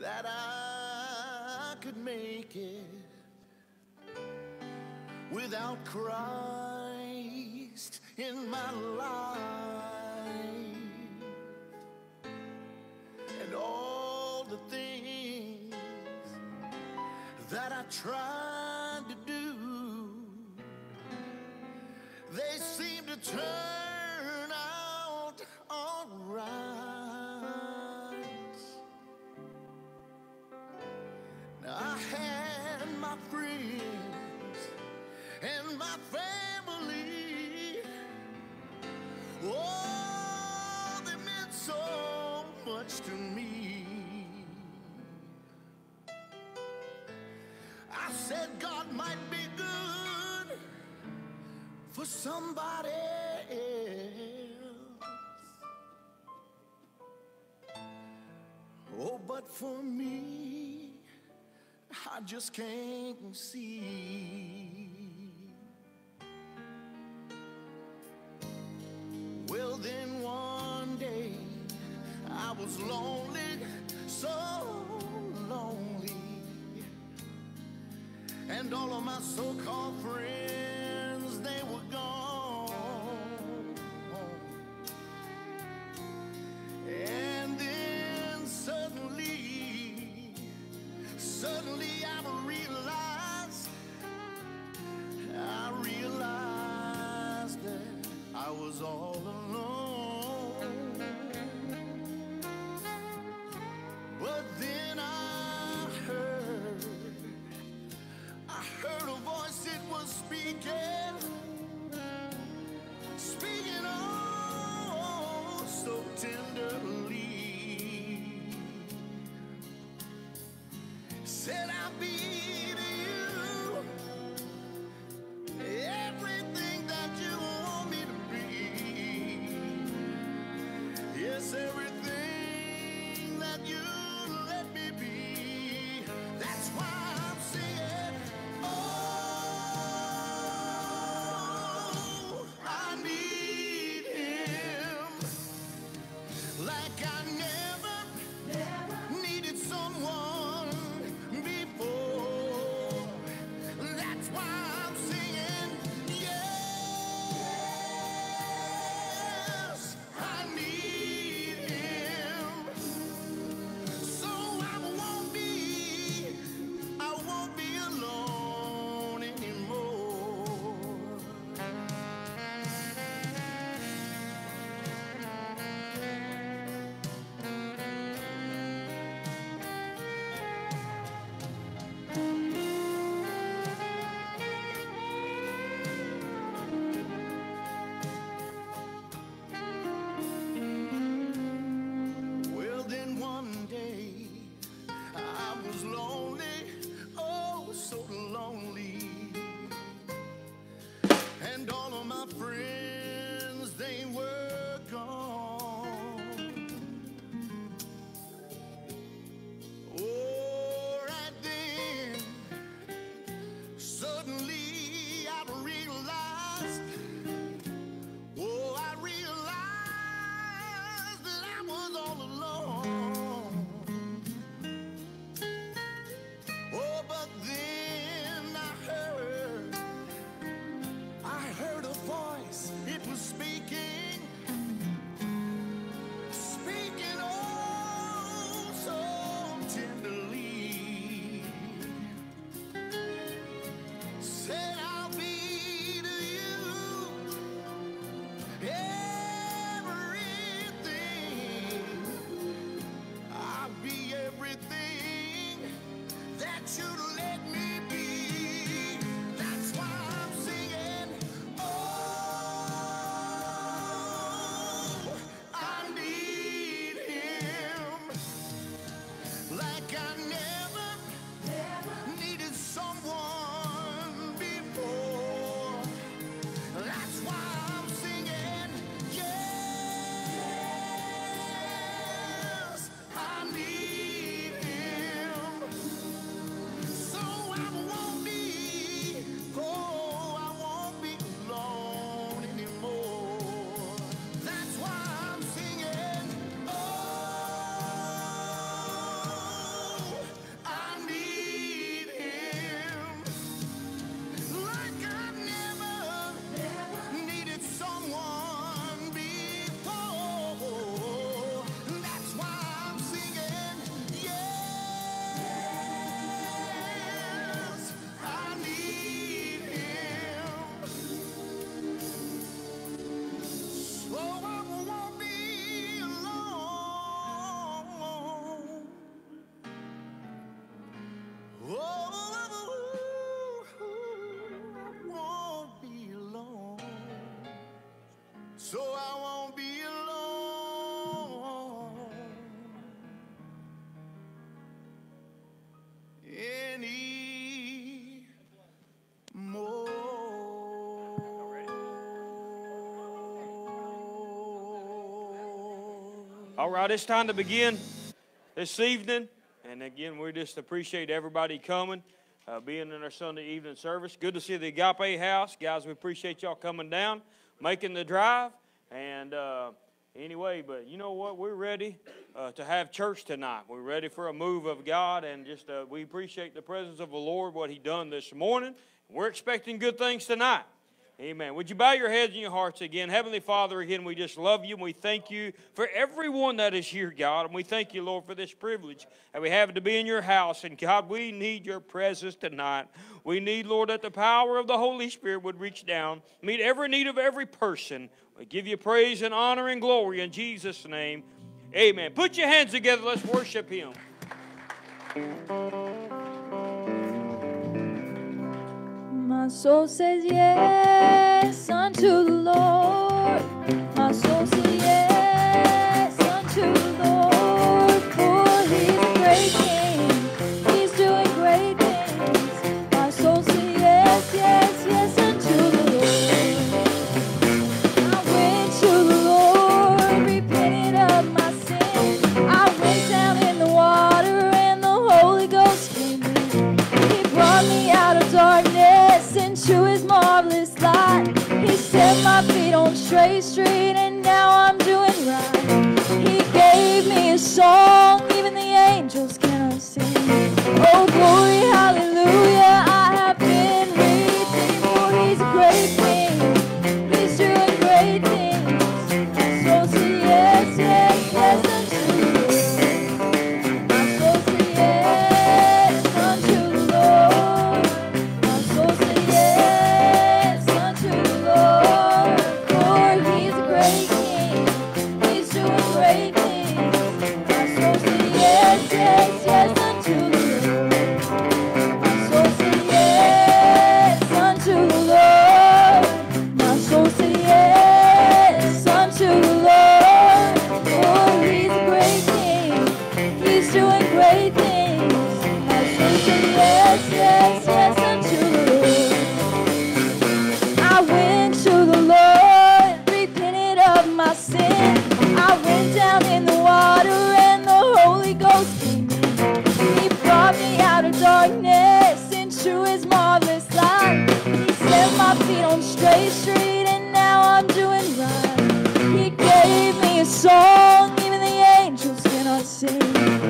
that I could make it without Christ in my life. And all the things that I tried to do they seem to turn somebody else. Oh, but for me, I just can't see. Well, then one day I was lonely, so lonely, and all of my so called friends All right, it's time to begin this evening. And again, we just appreciate everybody coming, uh, being in our Sunday evening service. Good to see the Agape House. Guys, we appreciate y'all coming down, making the drive. And uh, anyway, but you know what? We're ready uh, to have church tonight. We're ready for a move of God. And just uh, we appreciate the presence of the Lord, what He done this morning. We're expecting good things tonight. Amen. Would you bow your heads and your hearts again? Heavenly Father, again, we just love you and we thank you for everyone that is here, God. And we thank you, Lord, for this privilege that we have to be in your house. And God, we need your presence tonight. We need, Lord, that the power of the Holy Spirit would reach down, meet every need of every person. We give you praise and honor and glory in Jesus' name. Amen. Put your hands together. Let's worship him. Soul says yes unto the Lord. My soul says Oh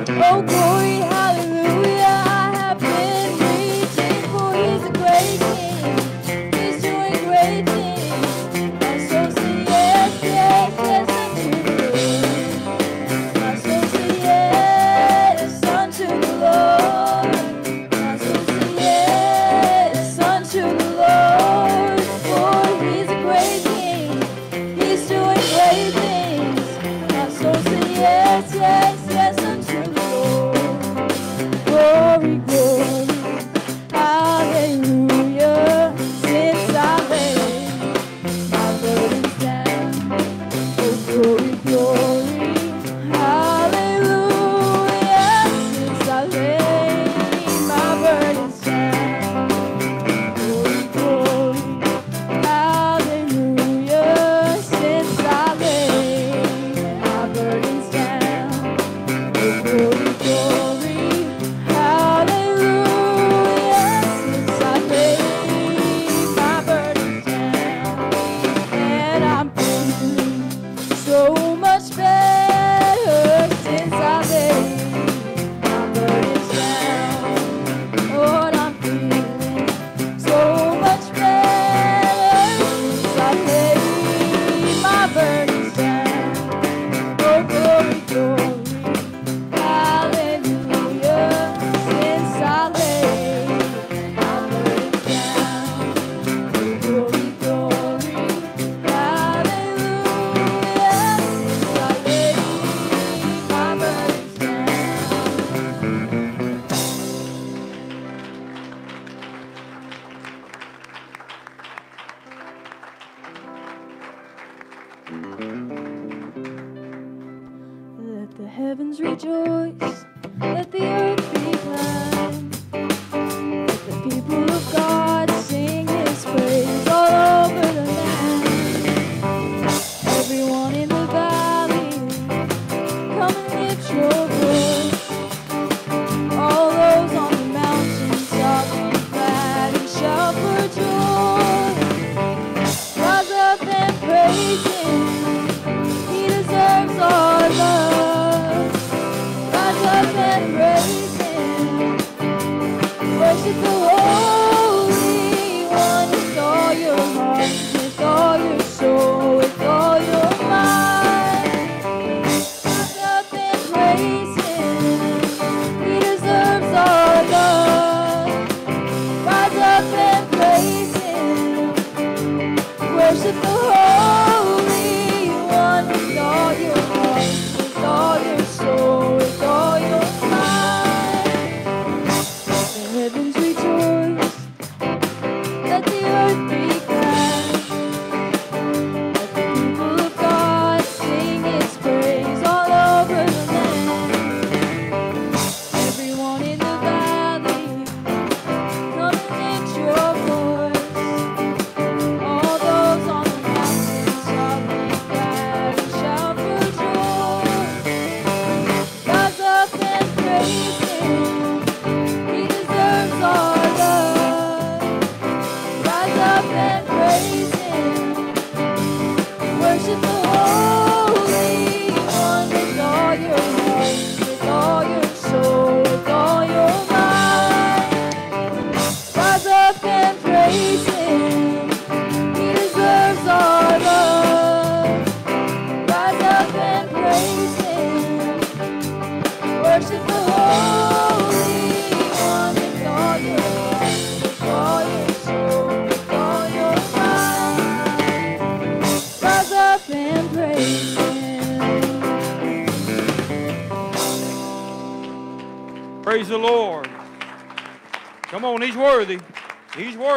Oh glory,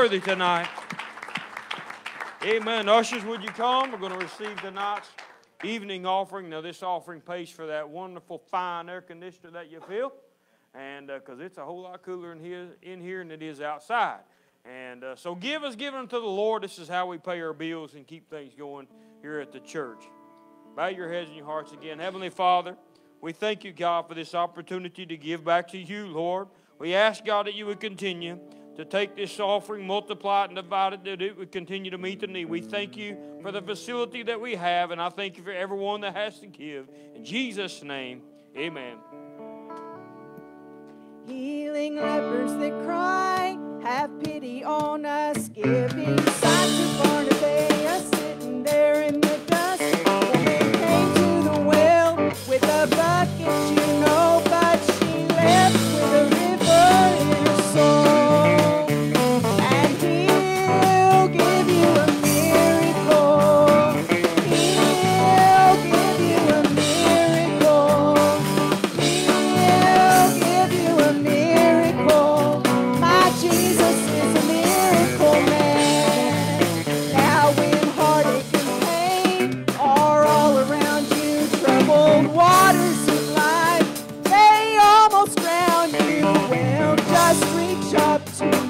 worthy tonight. Amen. Ushers, would you come? We're going to receive tonight's evening offering. Now, this offering pays for that wonderful, fine air conditioner that you feel, and because it's a whole lot cooler in here, in here than it is outside. And uh, so, give us, give them to the Lord. This is how we pay our bills and keep things going here at the church. Bow your heads and your hearts again. Heavenly Father, we thank you, God, for this opportunity to give back to you, Lord. We ask, God, that you would continue to take this offering, multiply it, and divide it, that it would continue to meet the need. We thank you for the facility that we have, and I thank you for everyone that has to give. In Jesus' name, amen. Healing lepers that cry, have pity on us, giving sight to Bartimaeus, sitting there in the dust. Woman came to the well with a bucket, you know, but she left with a river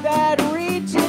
that reaching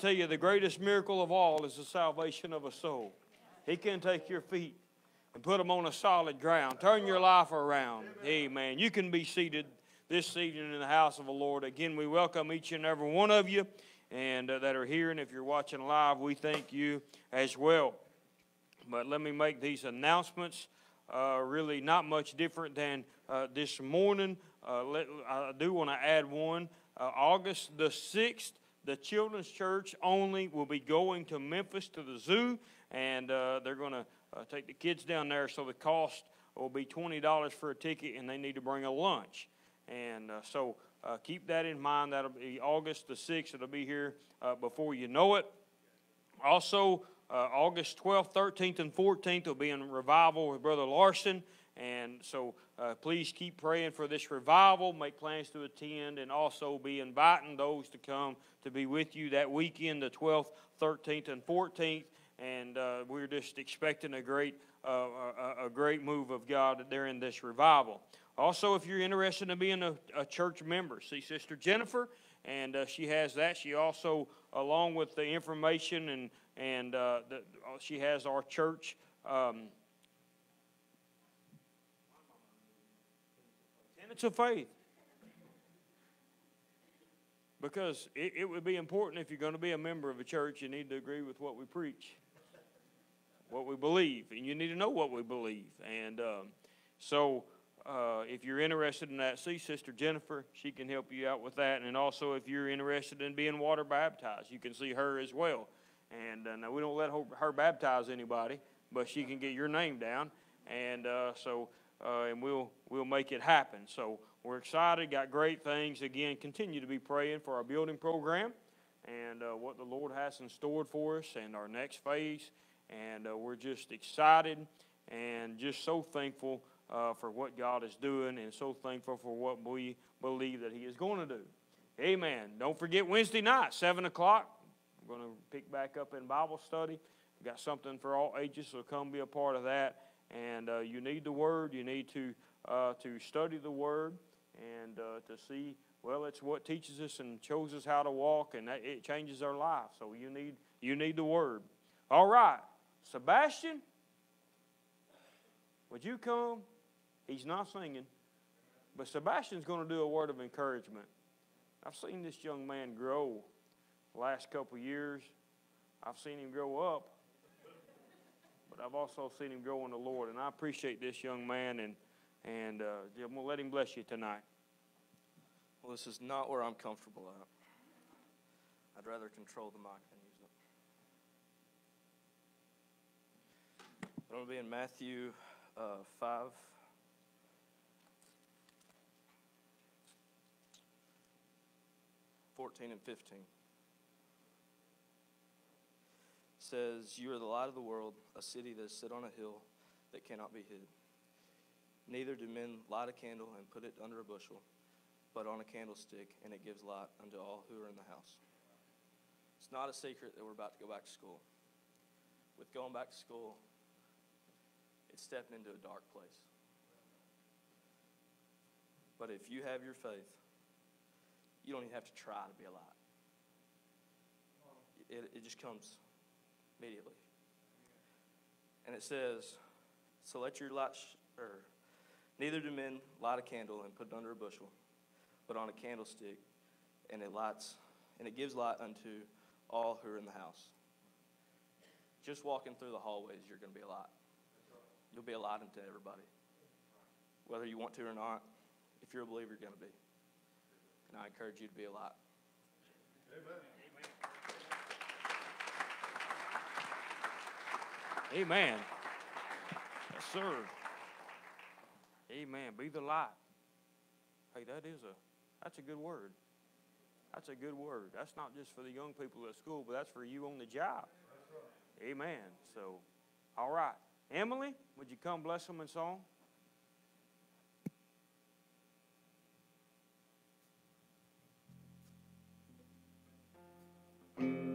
tell you, the greatest miracle of all is the salvation of a soul. He can take your feet and put them on a solid ground, turn your life around. Amen. You can be seated this evening in the house of the Lord. Again, we welcome each and every one of you and uh, that are here. And if you're watching live, we thank you as well. But let me make these announcements. Uh, really, not much different than uh, this morning. Uh, let, I do want to add one. Uh, August the 6th, the Children's Church only will be going to Memphis to the zoo, and uh, they're going to uh, take the kids down there. So the cost will be $20 for a ticket, and they need to bring a lunch. And uh, so uh, keep that in mind. That'll be August the 6th. It'll be here uh, before you know it. Also, uh, August 12th, 13th, and 14th will be in revival with Brother Larson. And so uh, please keep praying for this revival. Make plans to attend and also be inviting those to come to be with you that weekend, the 12th, 13th, and 14th. And uh, we're just expecting a great, uh, a, a great move of God in this revival. Also, if you're interested in being a, a church member, see Sister Jennifer, and uh, she has that. She also, along with the information and and uh, the, she has our church. Um, tenets of faith. Because it, it would be important if you're going to be a member of a church, you need to agree with what we preach, what we believe, and you need to know what we believe. And um, so, uh, if you're interested in that, see Sister Jennifer. She can help you out with that. And also, if you're interested in being water baptized, you can see her as well. And uh, now we don't let her, her baptize anybody, but she can get your name down. And uh, so, uh, and we'll we'll make it happen. So we're excited. Got great things. Again, continue to be praying for our building program and uh, what the Lord has in store for us and our next phase. And uh, we're just excited and just so thankful uh, for what God is doing and so thankful for what we believe that He is going to do. Amen. Don't forget Wednesday night, 7 o'clock. We're going to pick back up in Bible study. We've got something for all ages, so come be a part of that. And uh, you need the Word. You need to uh, to study the Word and uh, to see. Well, it's what teaches us and shows us how to walk, and it changes our life. So you need you need the Word. All right, Sebastian, would you come? He's not singing, but Sebastian's going to do a word of encouragement. I've seen this young man grow the last couple years. I've seen him grow up, I've also seen him grow in the Lord, and I appreciate this young man, and and uh, I'm gonna let him bless you tonight. Well, this is not where I'm comfortable at. I'd rather control the mic than use it. I'm going to be in Matthew uh, 5. 14 and 15. Says, You are the light of the world, a city that is set on a hill that cannot be hid. Neither do men light a candle and put it under a bushel, but on a candlestick, and it gives light unto all who are in the house. It's not a secret that we're about to go back to school. With going back to school, it's stepping into a dark place. But if you have your faith, you don't even have to try to be a light. It, it just comes immediately. And it says, So let your light, sh- or neither do men light a candle and put it under a bushel, but on a candlestick, and it lights, and it gives light unto all who are in the house. Just walking through the hallways, you're going to be a light. You'll be a light unto everybody. Whether you want to or not, if you're a believer, you're going to be. And I encourage you to be a light. Amen. Yes, sir. Amen. Be the light. Hey, that is a that's a good word. That's a good word. That's not just for the young people at school, but that's for you on the job. Amen. So, all right. Emily, would you come bless them in song? It's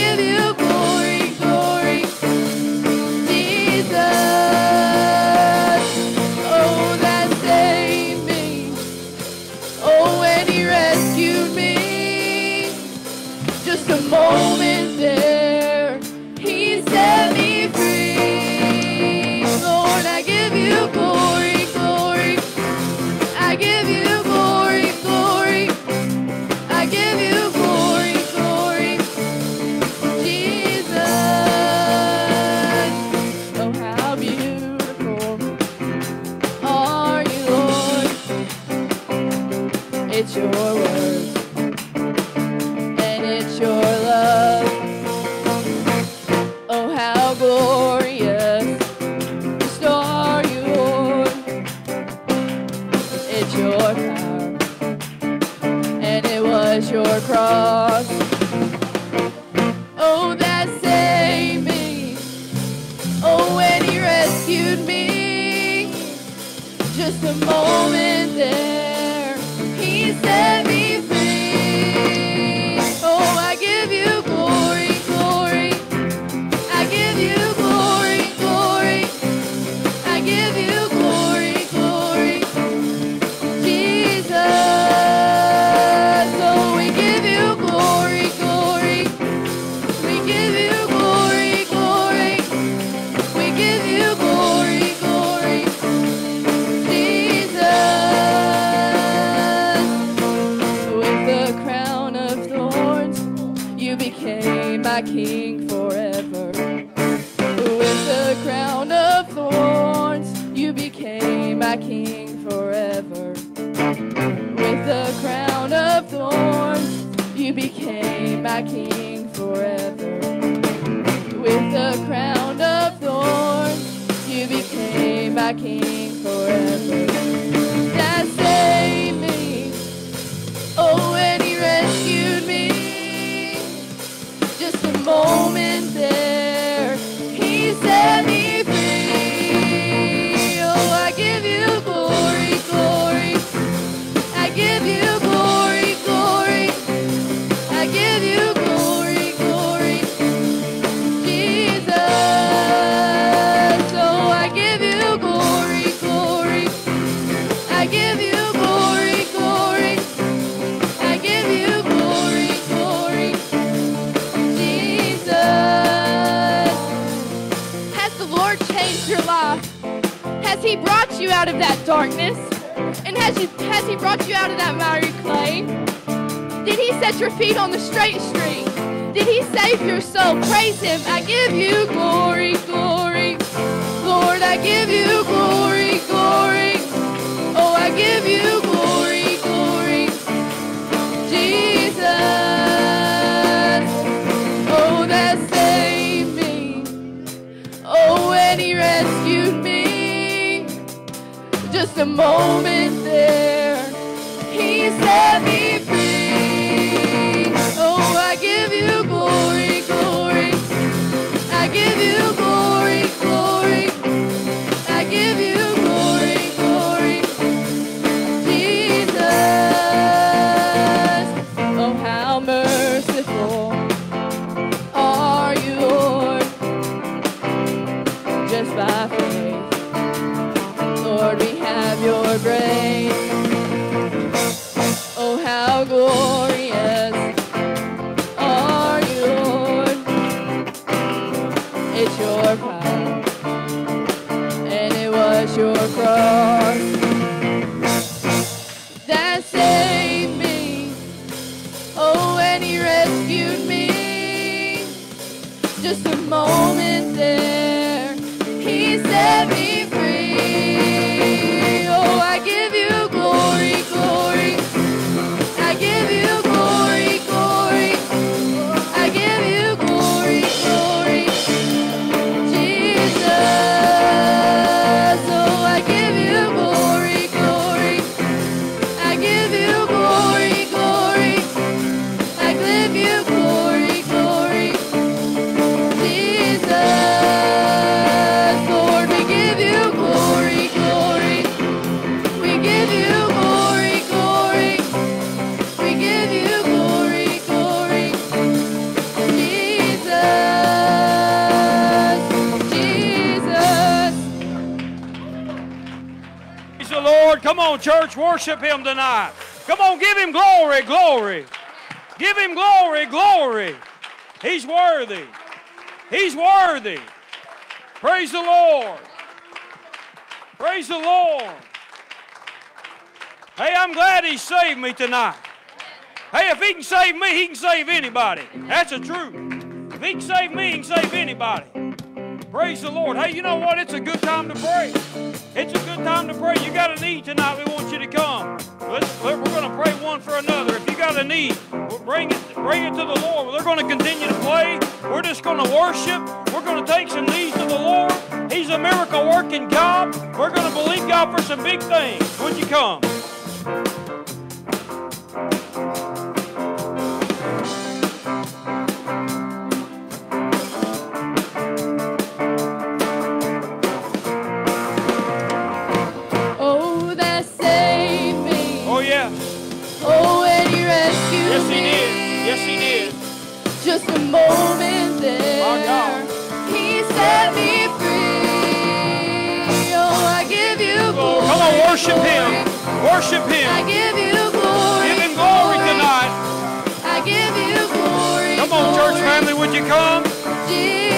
give you that miry clay? Did He set your feet on the straight street? Did He save your soul? Praise Him. I give you glory, glory. Lord, I give you glory, glory. Oh, I give you glory, glory. Jesus. Oh, that saved me. Oh, and he rescued me. Just a moment there, he set me church, worship Him tonight. Come on, give Him glory, glory. Give Him glory, glory. He's worthy. He's worthy. Praise the Lord. Praise the Lord. Hey, I'm glad He saved me tonight. Hey, if He can save me, He can save anybody. That's the truth. If He can save me, He can save anybody. Praise the Lord. Hey, you know what? It's a good time to pray. It's a time to pray. You got a need tonight. We want you to come. Let's, we're going to pray one for another. If you got a need, we'll bring it, bring it to the Lord. They're going to continue to play. We're just going to worship. We're going to take some needs to the Lord. He's a miracle working God. We're going to believe God for some big things. Would you come? Moment there. He set me free. Oh, I give you glory. Come on, worship Him. Worship I Him. give you glory. Give Him glory tonight. I give you glory. Come on, church family, would you come? Jesus,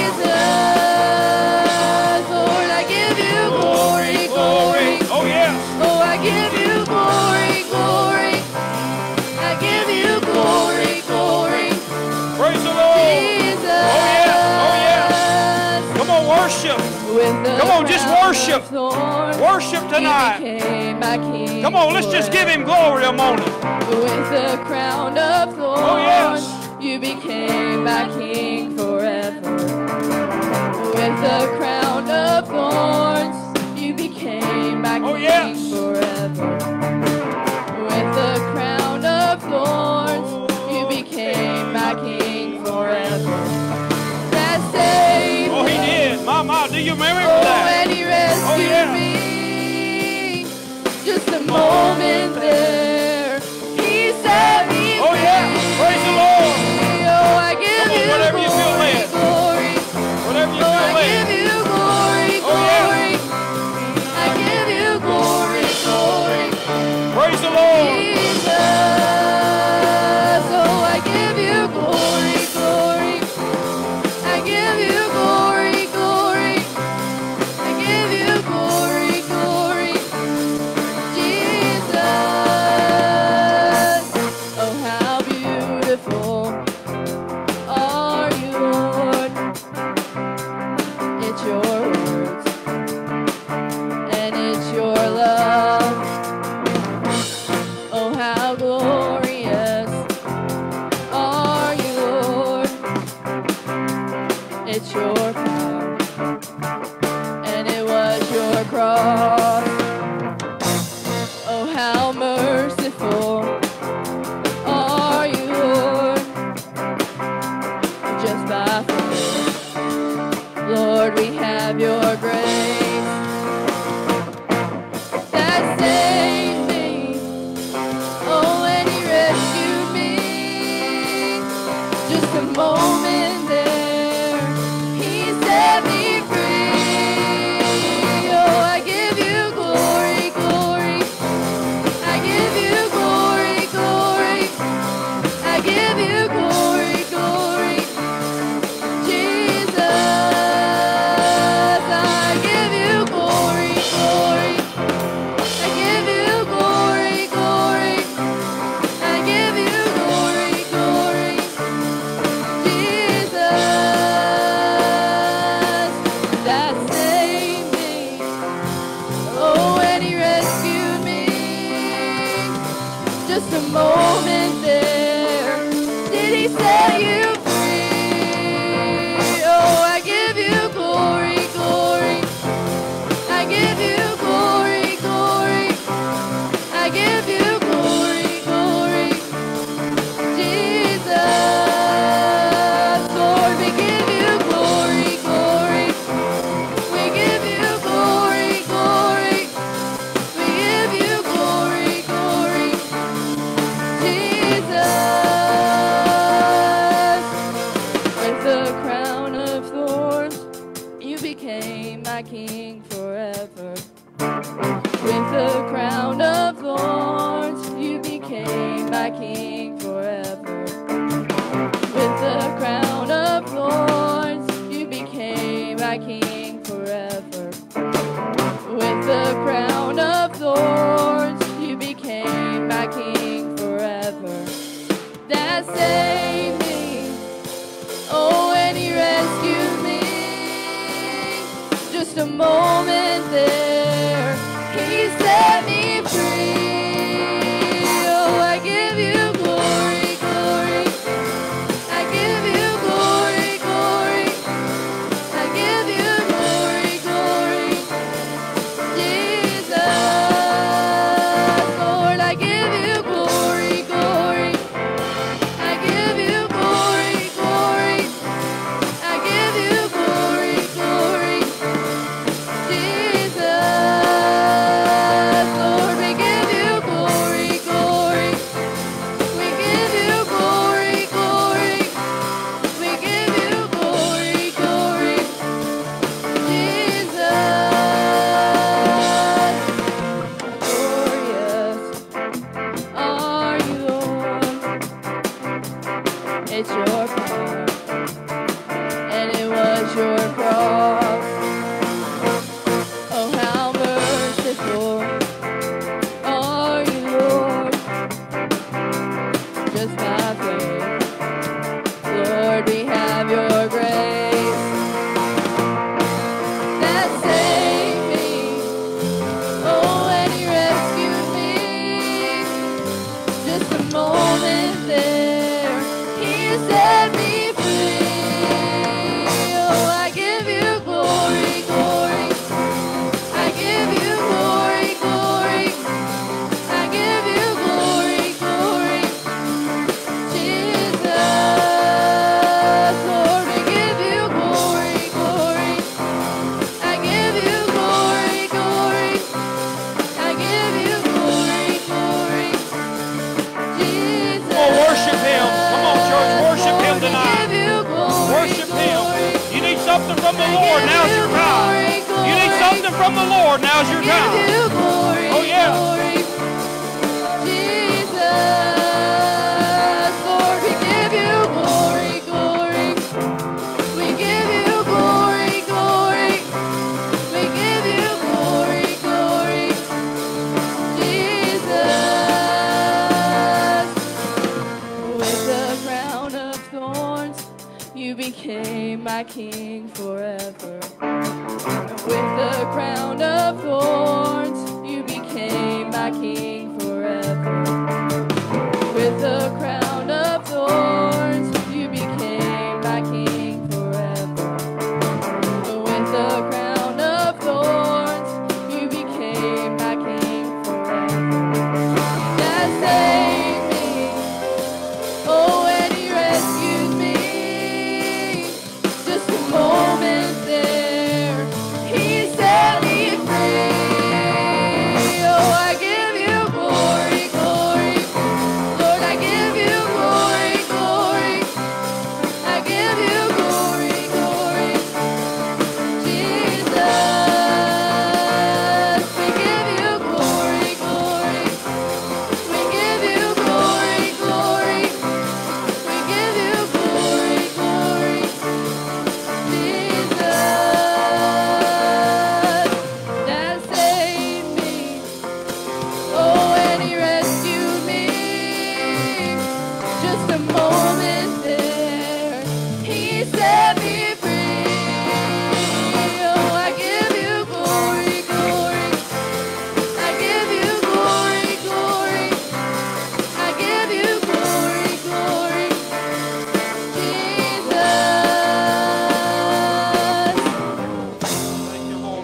Come on, just worship. Worship tonight. Come on, let's just give him glory a moment. With the crown of thorns, oh, yes. you became my king forever. With the crown of thorns, you became my oh, king oh, yes. forever. With the crown of thorns, you became my oh, king. you oh, that. When he rescued oh, yeah. me, just a moment there. moment there.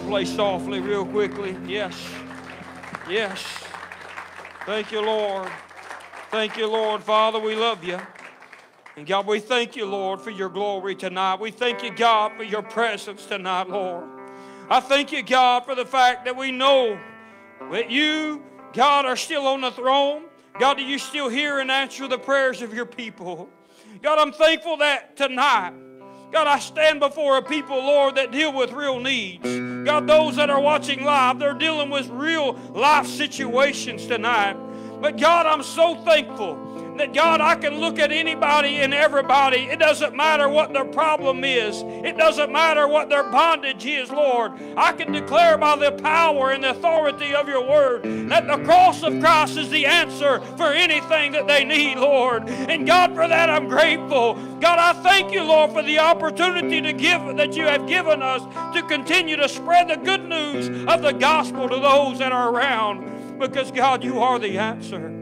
Play softly, real quickly. Yes. Yes. Thank you, Lord. Thank you, Lord. Father, we love you. And God, we thank you, Lord, for your glory tonight. We thank you, God, for your presence tonight, Lord. I thank you, God, for the fact that we know that you, God, are still on the throne. God, that you still hear and answer the prayers of your people. God, I'm thankful that tonight, God, I stand before a people, Lord, that deal with real needs. God, those that are watching live, they're dealing with real life situations tonight. But God, I'm so thankful that God, I can look at anybody and everybody. It doesn't matter what their problem is, it doesn't matter what their bondage is, Lord. I can declare by the power and the authority of your word that the cross of Christ is the answer for anything that they need, Lord. And God, for that I'm grateful. God, I thank you, Lord, for the opportunity to give that you have given us to continue to spread the good news of the gospel to those that are around. Because, God, you are the answer.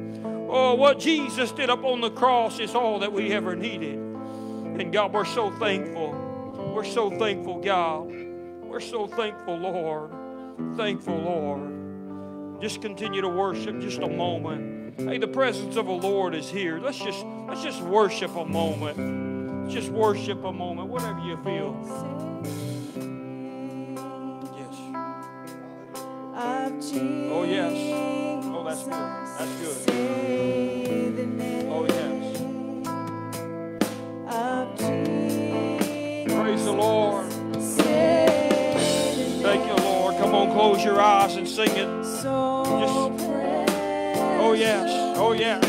Oh, what Jesus did up on the cross is all that we ever needed. And God, we're so thankful. We're so thankful, God. We're so thankful, Lord. Thankful, Lord. Just continue to worship just a moment. Hey, the presence of the Lord is here. Let's just let's just worship a moment. Just worship a moment, whatever you feel. Oh yes. Oh, that's good. That's good. Oh, yes. Praise the Lord. Thank you, Lord. Come on, close your eyes and sing it. Oh, yes. Oh, yes.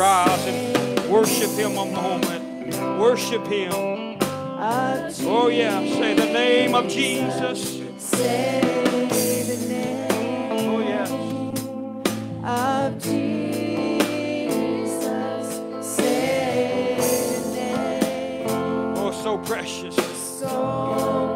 rise and worship him a moment. Worship him. Oh, yeah. Say the name of Jesus. Say the name oh, yeah. of Jesus. Say the name. Oh, so precious. So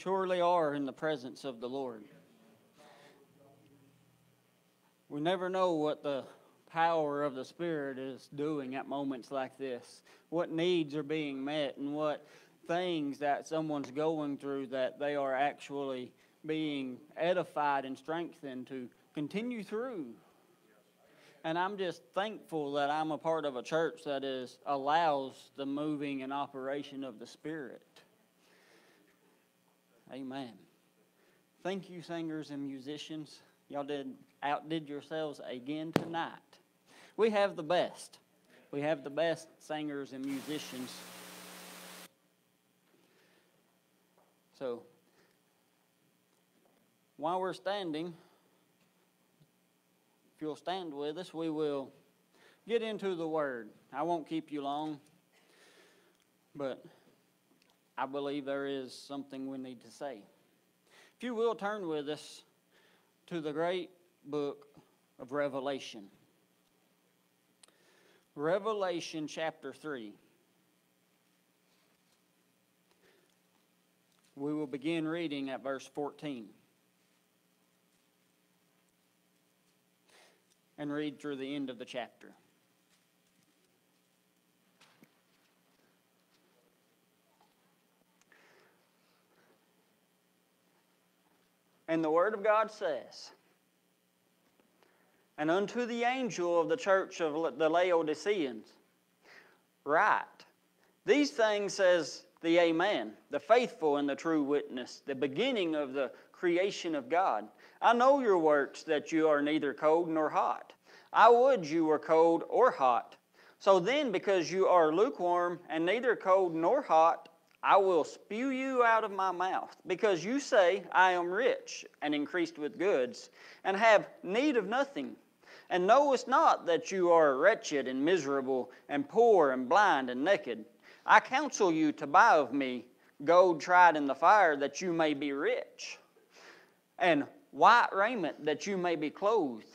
surely are in the presence of the Lord. We never know what the power of the Spirit is doing at moments like this, what needs are being met, and what things that someone's going through that they are actually being edified and strengthened to continue through. And I'm just thankful that I'm a part of a church that is allows the moving and operation of the Spirit. Amen. Thank you, singers and musicians. Y'all did outdid yourselves again tonight. We have the best. We have the best singers and musicians. So, while we're standing, if you'll stand with us, we will get into the Word. I won't keep you long, but. I believe there is something we need to say. If you will turn with us to the great book of Revelation. Revelation chapter 3. We will begin reading at verse 14. And read through the end of the chapter. And the Word of God says, And unto the angel of the church of the Laodiceans, write, These things says the Amen, the faithful and the true witness, the beginning of the creation of God. I know your works, that you are neither cold nor hot. I would you were cold or hot. So then, because you are lukewarm and neither cold nor hot, I will spew you out of my mouth, because you say, I am rich and increased with goods, and have need of nothing, and knowest not that you are wretched and miserable, and poor and blind and naked. I counsel you to buy of me gold tried in the fire, that you may be rich, and white raiment, that you may be clothed,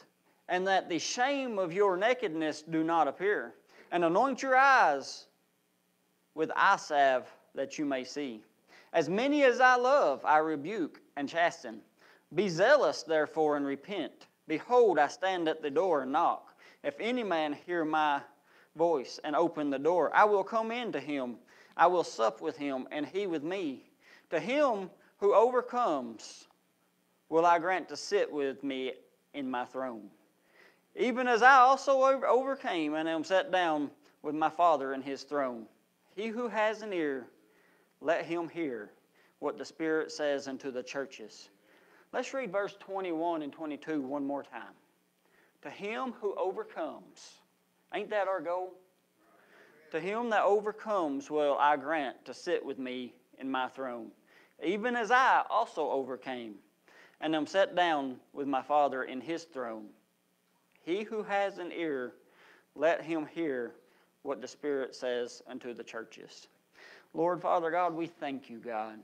and that the shame of your nakedness do not appear, and anoint your eyes with eye salve that you may see. As many as I love, I rebuke and chasten. Be zealous, therefore, and repent. Behold, I stand at the door and knock. If any man hear my voice and open the door, I will come in to him. I will sup with him, and he with me. To him who overcomes, will I grant to sit with me in my throne. Even as I also overcame and am set down with my Father in his throne. He who has an ear, let him hear what the Spirit says unto the churches. Let's read verse 21 and 22 one more time. To him who overcomes, ain't that our goal? To him that overcomes will I grant to sit with me in my throne, even as I also overcame, and am set down with my Father in his throne. He who has an ear, let him hear what the Spirit says unto the churches. Lord Father God, we thank you, God.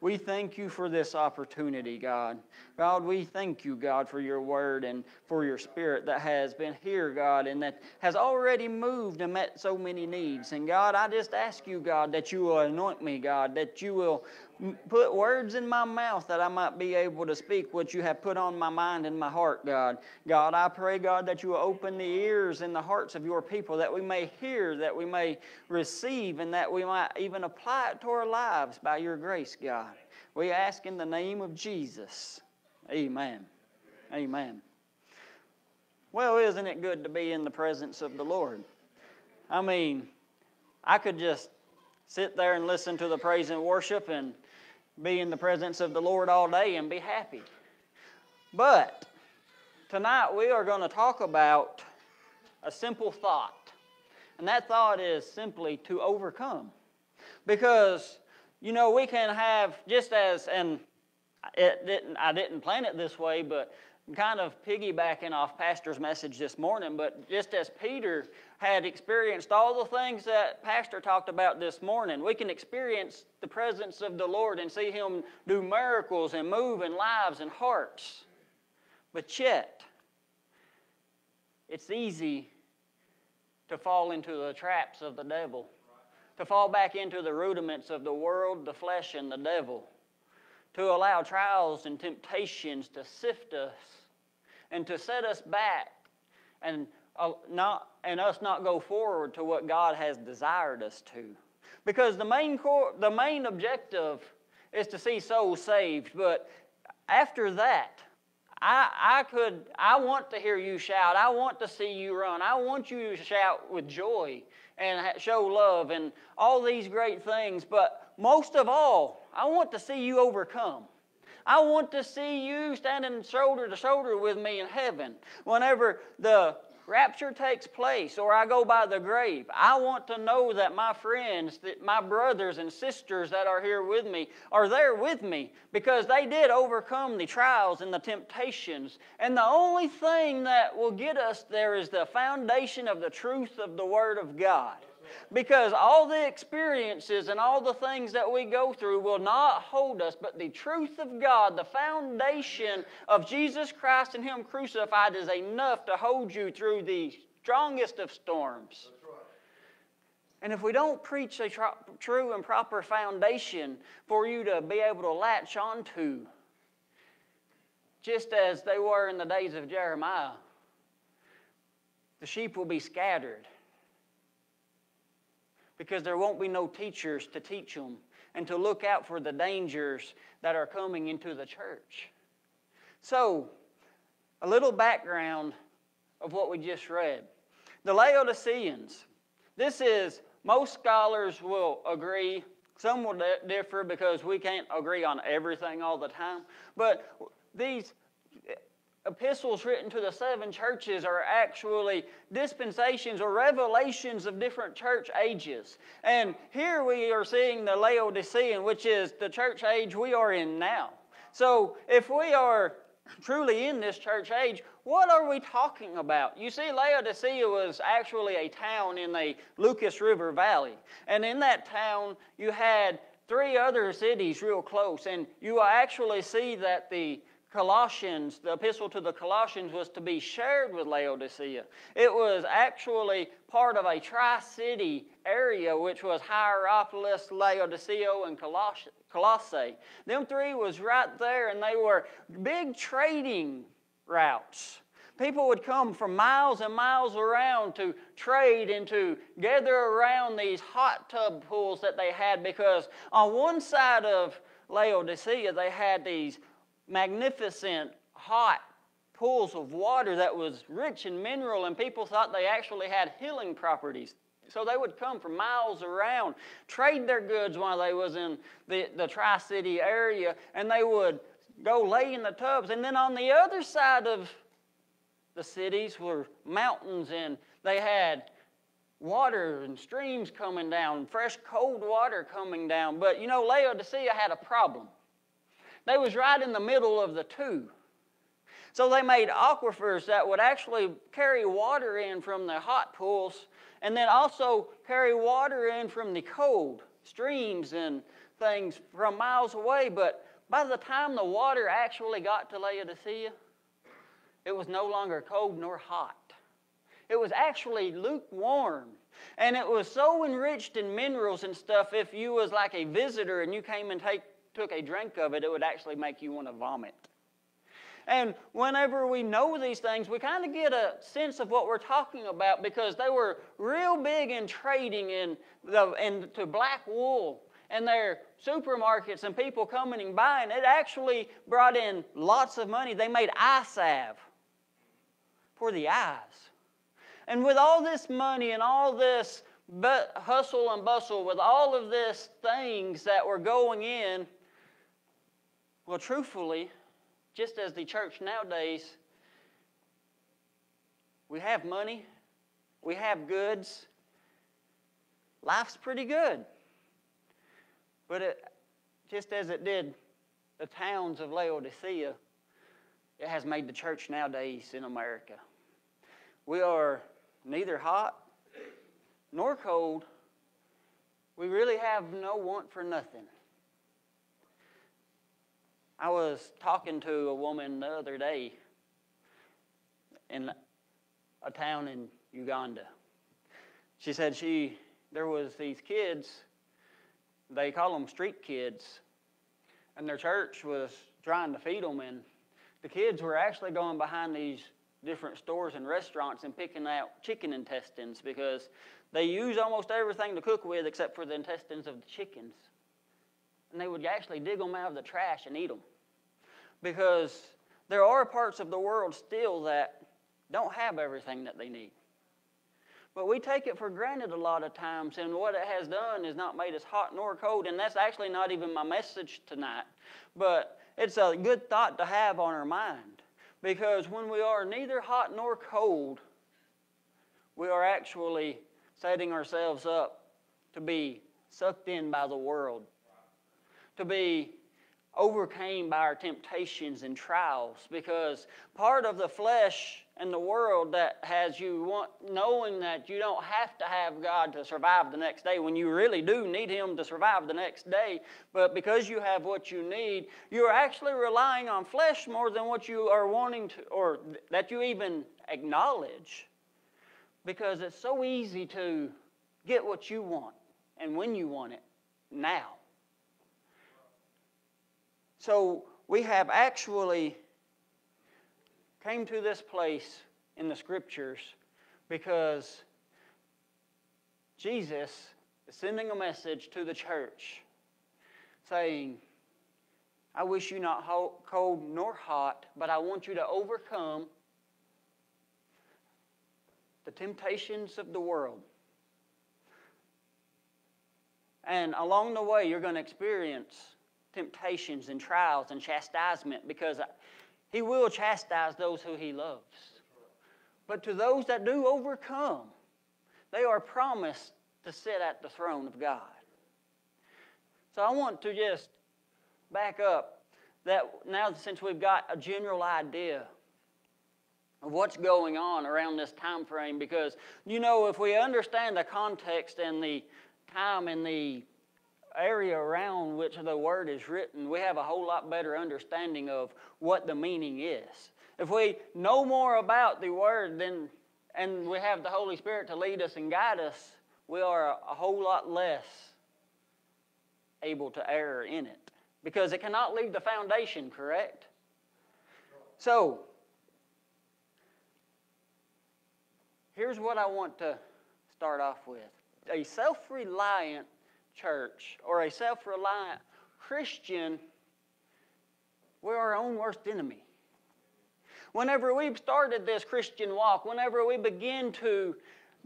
We thank you for this opportunity, God. God, we thank you, God, for your word and for your spirit that has been here, God, and that has already moved and met so many needs. And God, I just ask you, God, that you will anoint me, God, that you will put words in my mouth that I might be able to speak what you have put on my mind and my heart, God. God, I pray, God, that you will open the ears and the hearts of your people that we may hear, that we may receive, and that we might even apply it to our lives by your grace, God. We ask in the name of Jesus. Amen. Amen. Well, isn't it good to be in the presence of the Lord? I mean, I could just sit there and listen to the praise and worship and be in the presence of the Lord all day and be happy. But tonight we are going to talk about a simple thought. And that thought is simply to overcome. Because, you know, we can have, just as, and it didn't, I didn't plan it this way, but kind of piggybacking off Pastor's message this morning, but just as Peter had experienced all the things that Pastor talked about this morning. We can experience the presence of the Lord and see Him do miracles and move in lives and hearts. But yet, it's easy to fall into the traps of the devil, to fall back into the rudiments of the world, the flesh, and the devil, to allow trials and temptations to sift us and to set us back and not, and us not go forward to what God has desired us to. Because the main, core, the main objective is to see souls saved, but after that, I, I could, I want to hear you shout. I want to see you run. I want you to shout with joy and show love and all these great things. But most of all, I want to see you overcome. I want to see you standing shoulder to shoulder with me in heaven. Whenever the rapture takes place or I go by the grave, I want to know that my friends, that my brothers and sisters that are here with me are there with me because they did overcome the trials and the temptations. And the only thing that will get us there is the foundation of the truth of the Word of God. Because all the experiences and all the things that we go through will not hold us, but the truth of God, the foundation of Jesus Christ and Him crucified, is enough to hold you through the strongest of storms. And if we don't preach a tr- true and proper foundation for you to be able to latch onto, just as they were in the days of Jeremiah, the sheep will be scattered because there won't be no teachers to teach them and to look out for the dangers that are coming into the church. So, a little background of what we just read. The Laodiceans. This is, most scholars will agree, some will differ because we can't agree on everything all the time, but these epistles written to the seven churches are actually dispensations or revelations of different church ages. And here we are seeing the Laodicean, which is the church age we are in now. So if we are truly in this church age, what are we talking about? You see, Laodicea was actually a town in the Lycus River Valley. And in that town, you had three other cities real close. And you actually see that the Colossians, the epistle to the Colossians was to be shared with Laodicea. It was actually part of a tri city area, which was Hierapolis, Laodicea, and Colossae. Them three was right there, and they were big trading routes. People would come from miles and miles around to trade and to gather around these hot tub pools that they had because on one side of Laodicea, they had these magnificent, hot pools of water that was rich in mineral, and people thought they actually had healing properties. So they would come from miles around, trade their goods while they was in the, the Tri-City area, and they would go lay in the tubs. And then on the other side of the cities were mountains, and they had water and streams coming down, fresh cold water coming down. But you know, Laodicea had a problem. They was right in the middle of the two. So they made aquifers that would actually carry water in from the hot pools and then also carry water in from the cold streams and things from miles away. But by the time the water actually got to Laodicea, it was no longer cold nor hot. It was actually lukewarm. And it was so enriched in minerals and stuff, if you was like a visitor and you came and take took a drink of it, it would actually make you want to vomit. And whenever we know these things, we kind of get a sense of what we're talking about because they were real big in trading in the, into black wool and their supermarkets and people coming and buying. It actually brought in lots of money. They made eye salve for the eyes. And with all this money and all this hustle and bustle, with all of this things that were going in, well, truthfully, just as the church nowadays, we have money, we have goods, life's pretty good. But it, just as it did the towns of Laodicea, it has made the church nowadays in America. We are neither hot nor cold. We really have no want for nothing. I was talking to a woman the other day in a town in Uganda. She said she there was these kids, they call them street kids, and their church was trying to feed them and the kids were actually going behind these different stores and restaurants and picking out chicken intestines because they use almost everything to cook with except for the intestines of the chickens. And they would actually dig them out of the trash and eat them because there are parts of the world still that don't have everything that they need. But we take it for granted a lot of times, and what it has done is not made us hot nor cold, and that's actually not even my message tonight. But it's a good thought to have on our mind because when we are neither hot nor cold, we are actually setting ourselves up to be sucked in by the world, to be overcame by our temptations and trials because part of the flesh and the world that has you want, knowing that you don't have to have God to survive the next day when you really do need Him to survive the next day, but because you have what you need, you are actually relying on flesh more than what you are wanting to, or that you even acknowledge because it's so easy to get what you want and when you want it now. So we have actually came to this place in the scriptures because Jesus is sending a message to the church saying, I wish you not cold nor hot, but I want you to overcome the temptations of the world. And along the way, you're going to experience temptations and trials and chastisement because He will chastise those who He loves. But to those that do overcome, they are promised to sit at the throne of God. So I want to just back up that now since we've got a general idea of what's going on around this time frame because you know if we understand the context and the time and the area around which the word is written, we have a whole lot better understanding of what the meaning is. If we know more about the word then and we have the Holy Spirit to lead us and guide us, we are a, whole lot less able to err in it. Because it cannot leave the foundation, correct? So, here's what I want to start off with a self reliant church or a self reliant Christian, we're our own worst enemy. Whenever we've started this Christian walk, whenever we begin to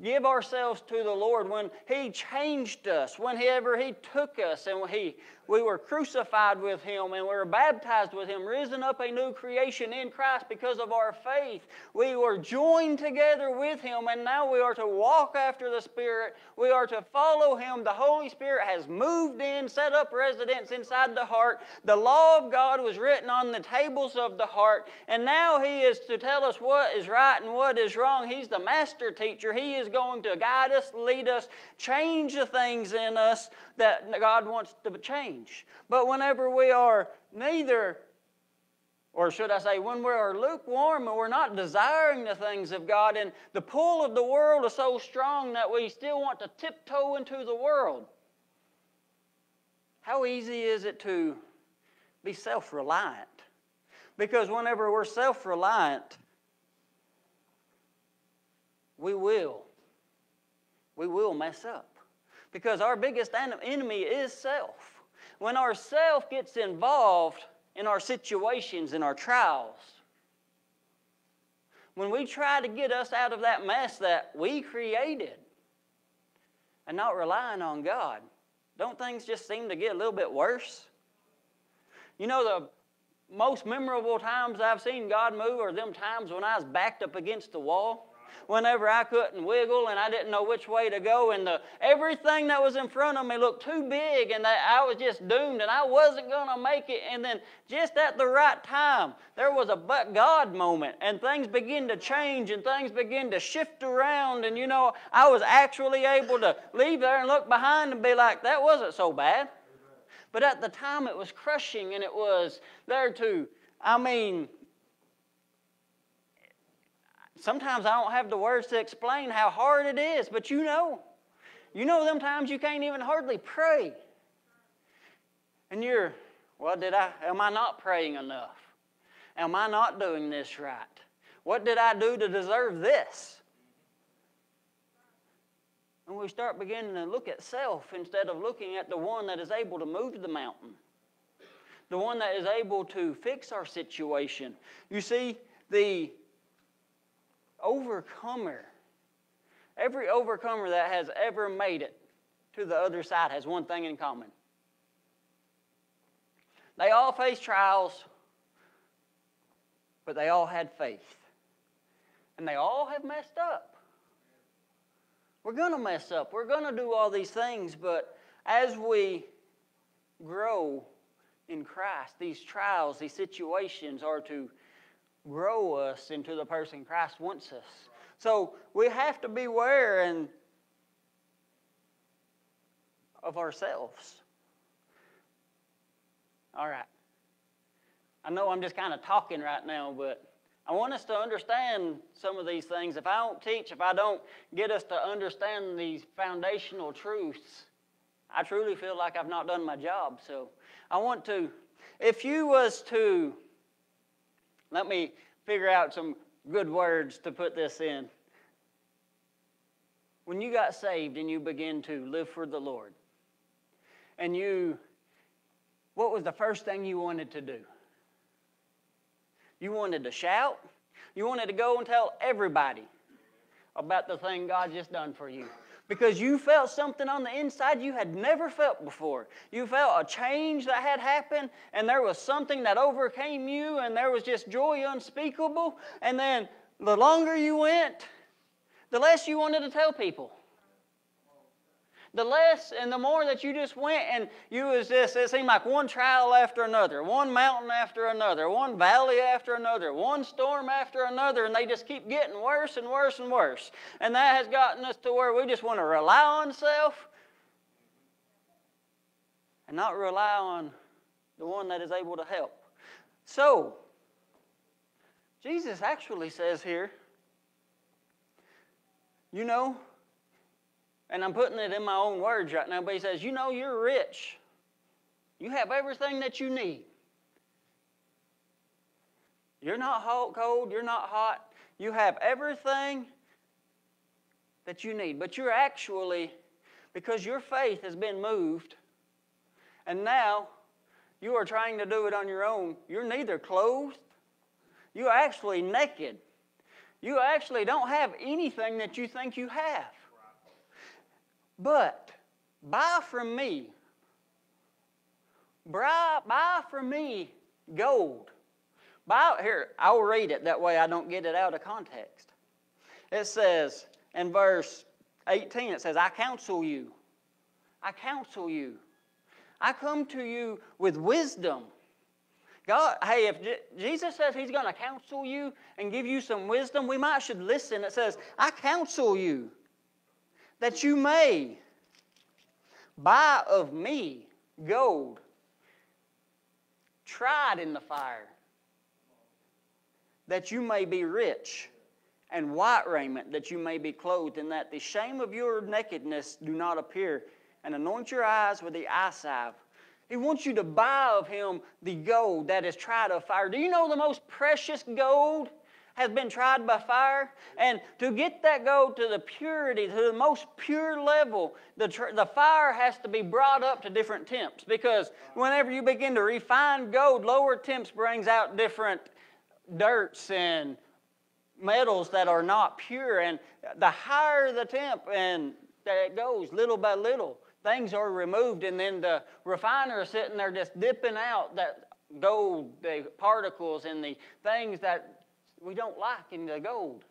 give ourselves to the Lord, when He changed us, whenever He took us and he, we were crucified with Him and we were baptized with Him, risen up a new creation in Christ because of our faith, we were joined together with Him and now we are to walk after the Spirit. We are to follow Him. The Holy Spirit has moved in, set up residence inside the heart. The law of God was written on the tables of the heart, and now He is to tell us what is right and what is wrong. He's the master teacher. He is going to guide us, lead us, change the things in us that God wants to change. But whenever we are neither, or should I say, when we are lukewarm and we're not desiring the things of God, and the pull of the world is so strong that we still want to tiptoe into the world, how easy is it to be self reliant? Because whenever we're self reliant, we will. We will mess up. Because our biggest enemy is self. When our self gets involved in our situations and our trials, when we try to get us out of that mess that we created and not relying on God, don't things just seem to get a little bit worse? You know, the most memorable times I've seen God move are them times when I was backed up against the wall whenever I couldn't wiggle and I didn't know which way to go, and the, everything that was in front of me looked too big, and I was just doomed, and I wasn't going to make it. And then, just at the right time, there was a but God moment, and things began to change, and things began to shift around. And you know, I was actually able to leave there and look behind and be like, that wasn't so bad. But at the time, it was crushing, and it was there to, I mean, Sometimes I don't have the words to explain how hard it is, but you know. You know them times you can't even hardly pray. And you're, well, did I am I not praying enough? Am I not doing this right? What did I do to deserve this? And we start beginning to look at self instead of looking at the one that is able to move the mountain, the one that is able to fix our situation. You see, the overcomer. Every overcomer that has ever made it to the other side has one thing in common They all faced trials, but they all had faith. And they all have messed up. We're going to mess up. We're going to do all these things, but as we grow in Christ, these trials, these situations are to grow us into the person Christ wants us. So we have to beware and of ourselves. All right. I know I'm just kind of talking right now, but I want us to understand some of these things. If I don't teach, if I don't get us to understand these foundational truths, I truly feel like I've not done my job. So I want to, if you was to, let me figure out some good words to put this in. When you got saved and you begin to live for the Lord, and you, what was the first thing you wanted to do? You wanted to shout. You wanted to go and tell everybody about the thing God just done for you. Because you felt something on the inside you had never felt before. You felt a change that had happened, and there was something that overcame you, and there was just joy unspeakable. And then the longer you went, the less you wanted to tell people the less and the more that you just went and you was just, it seemed like one trial after another, one mountain after another, one valley after another, one storm after another, and they just keep getting worse and worse and worse. And that has gotten us to where we just want to rely on self and not rely on the one that is able to help. So, Jesus actually says here, you know, and I'm putting it in my own words right now, but he says, You know, you're rich. You have everything that you need. You're not hot, cold, you're not hot. You have everything that you need. But you're actually, because your faith has been moved, and now you are trying to do it on your own, you're neither clothed, you're actually naked. You actually don't have anything that you think you have. But buy from me, buy, buy from me gold. Buy, here, I'll read it, that way I don't get it out of context. It says in verse 18, it says, I counsel you. I counsel you. I come to you with wisdom. God, hey, if Je- Jesus says He's going to counsel you and give you some wisdom, we might should listen. It says, I counsel you that you may buy of me gold tried in the fire, that you may be rich, and white raiment, that you may be clothed, and that the shame of your nakedness do not appear, and anoint your eyes with the eye salve. He wants you to buy of him the gold that is tried of fire. Do you know the most precious gold has been tried by fire. And to get that gold to the purity, to the most pure level, the, tr- the fire has to be brought up to different temps. Because whenever you begin to refine gold, lower temps brings out different dirts and metals that are not pure. And the higher the temp and that it goes, little by little, things are removed. And then the refiner is sitting there just dipping out that gold, the particles and the things that we don't like in the gold.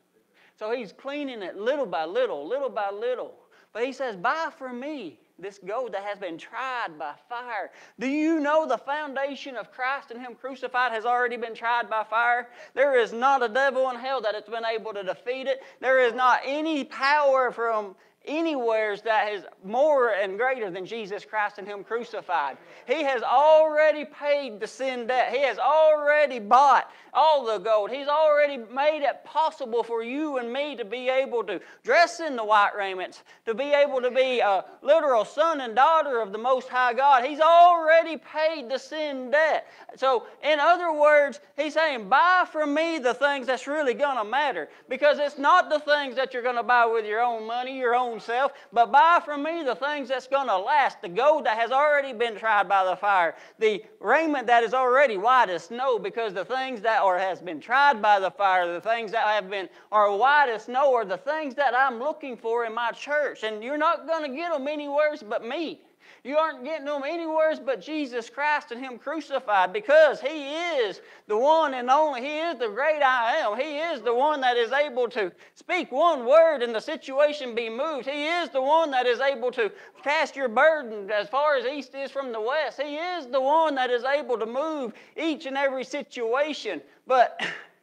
So he's cleaning it little by little, little by little. But he says, Buy from me this gold that has been tried by fire. Do you know the foundation of Christ and Him crucified has already been tried by fire? There is not a devil in hell that has been able to defeat it. There is not any power from anywheres that is more and greater than Jesus Christ and Him crucified. He has already paid the sin debt. He has already bought all the gold. He's already made it possible for you and me to be able to dress in the white raiments, to be able to be a literal son and daughter of the Most High God. He's already paid the sin debt. So, in other words, He's saying, buy from me the things that's really going to matter because it's not the things that you're going to buy with your own money, your own self, but buy from me the things that's going to last, the gold that has already been tried by the fire, the raiment that is already white as snow because the things that or has been tried by the fire, the things that have been are white as snow, are the things that I'm looking for in my church. And you're not going to get them anywhere but me. You aren't getting them anywhere but Jesus Christ and Him crucified because He is the one and only. He is the great I am. He is the one that is able to speak one word and the situation be moved. He is the one that is able to cast your burden as far as east is from the west. He is the one that is able to move each and every situation. But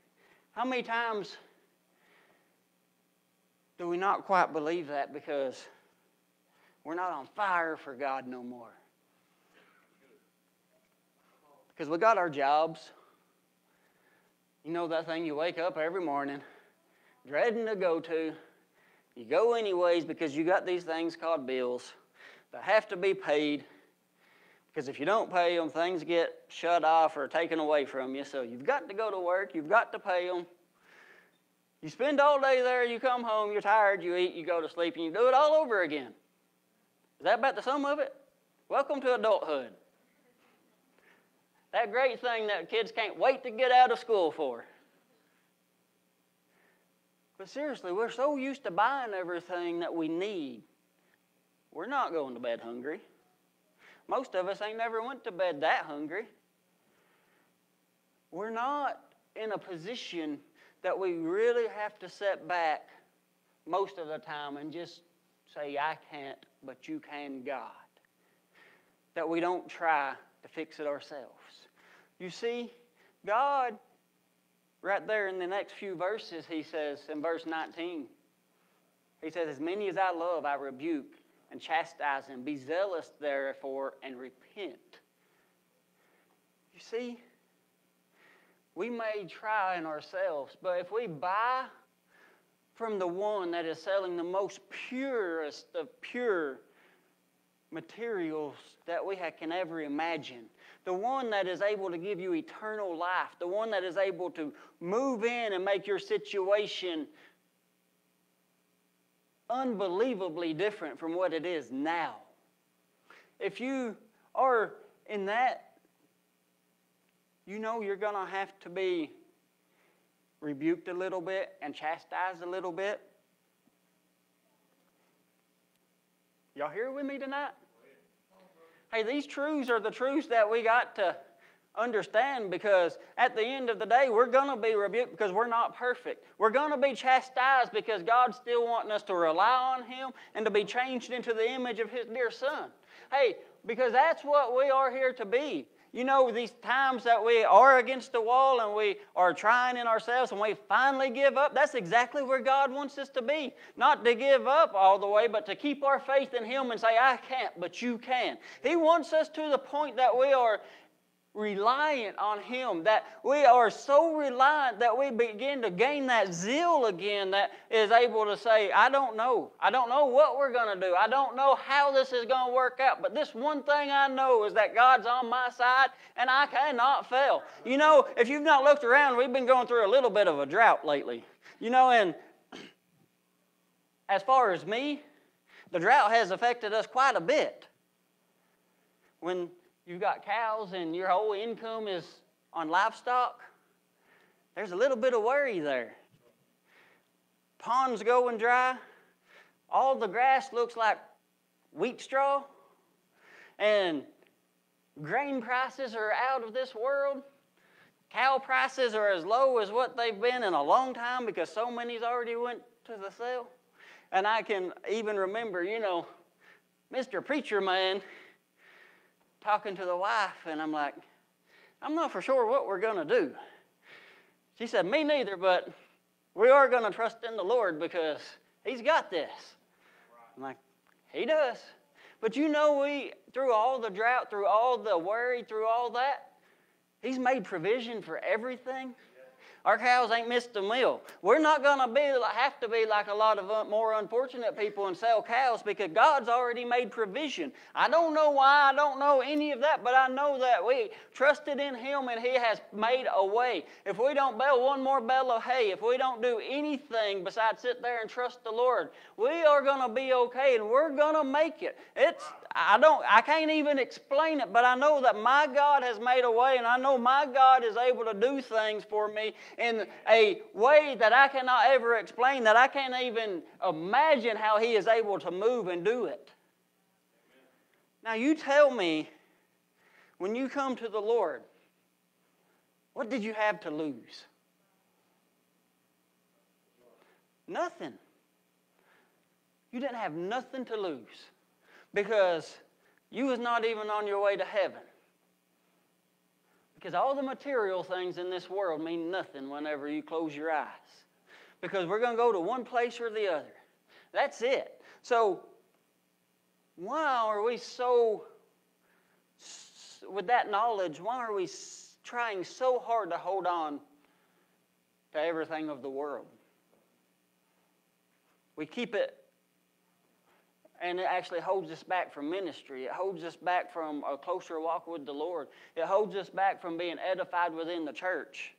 how many times do we not quite believe that because we're not on fire for God no more? Because we got our jobs. You know that thing you wake up every morning dreading to go to. You go anyways because you got these things called bills that have to be paid. Because if you don't pay them, things get shut off or taken away from you. So you've got to go to work, you've got to pay them. You spend all day there, you come home, you're tired, you eat, you go to sleep, and you do it all over again. Is that about the sum of it? Welcome to adulthood. That great thing that kids can't wait to get out of school for. But seriously, we're so used to buying everything that we need. We're not going to bed hungry. Most of us ain't never went to bed that hungry. We're not in a position that we really have to set back most of the time and just say, I can't, but you can, God. That we don't try to fix it ourselves. You see, God, right there in the next few verses, he says in verse 19, he says, As many as I love, I rebuke and chastise them. Be zealous, therefore, and repent. You see, we may try in ourselves, but if we buy from the one that is selling the most purest of pure materials that we can ever imagine, the one that is able to give you eternal life, the one that is able to move in and make your situation unbelievably different from what it is now. If you are in that, you know you're going to have to be rebuked a little bit and chastised a little bit. Y'all here with me tonight? Hey, these truths are the truths that we got to understand because at the end of the day, we're going to be rebuked because we're not perfect. We're going to be chastised because God's still wanting us to rely on Him and to be changed into the image of His dear Son. Hey, because that's what we are here to be. You know, these times that we are against the wall and we are trying in ourselves and we finally give up, that's exactly where God wants us to be. Not to give up all the way, but to keep our faith in Him and say, I can't, but you can. He wants us to the point that we are reliant on Him, that we are so reliant that we begin to gain that zeal again that is able to say, I don't know. I don't know what we're going to do. I don't know how this is going to work out. But this one thing I know is that God's on my side and I cannot fail. You know, if you've not looked around, we've been going through a little bit of a drought lately. You know, and as far as me, the drought has affected us quite a bit. When you've got cows and your whole income is on livestock, there's a little bit of worry there. Ponds going dry, all the grass looks like wheat straw, and grain prices are out of this world. Cow prices are as low as what they've been in a long time because so many's already went to the sale. And I can even remember, you know, Mr. Preacher Man, talking to the wife, and I'm like, I'm not for sure what we're going to do. She said, Me neither, but we are going to trust in the Lord because He's got this. I'm like, He does. But you know, we, through all the drought, through all the worry, through all that, He's made provision for everything. Our cows ain't missed a meal. We're not going to be have to be like a lot of uh, more unfortunate people and sell cows because God's already made provision. I don't know why. I don't know any of that, but I know that we trusted in Him and He has made a way. If we don't bale one more bale of hay, if we don't do anything besides sit there and trust the Lord, we are going to be okay and we're going to make it. It's I don't I can't even explain it, but I know that my God has made a way and I know my God is able to do things for me in a way that I cannot ever explain, that I can't even imagine how He is able to move and do it. Now, you tell me, when you come to the Lord, what did you have to lose? Nothing. You didn't have nothing to lose because you was not even on your way to heaven. Because all the material things in this world mean nothing whenever you close your eyes. Because we're going to go to one place or the other. That's it. So, why are we so, with that knowledge, why are we trying so hard to hold on to everything of the world? We keep it, and it actually holds us back from ministry. It holds us back from a closer walk with the Lord. It holds us back from being edified within the church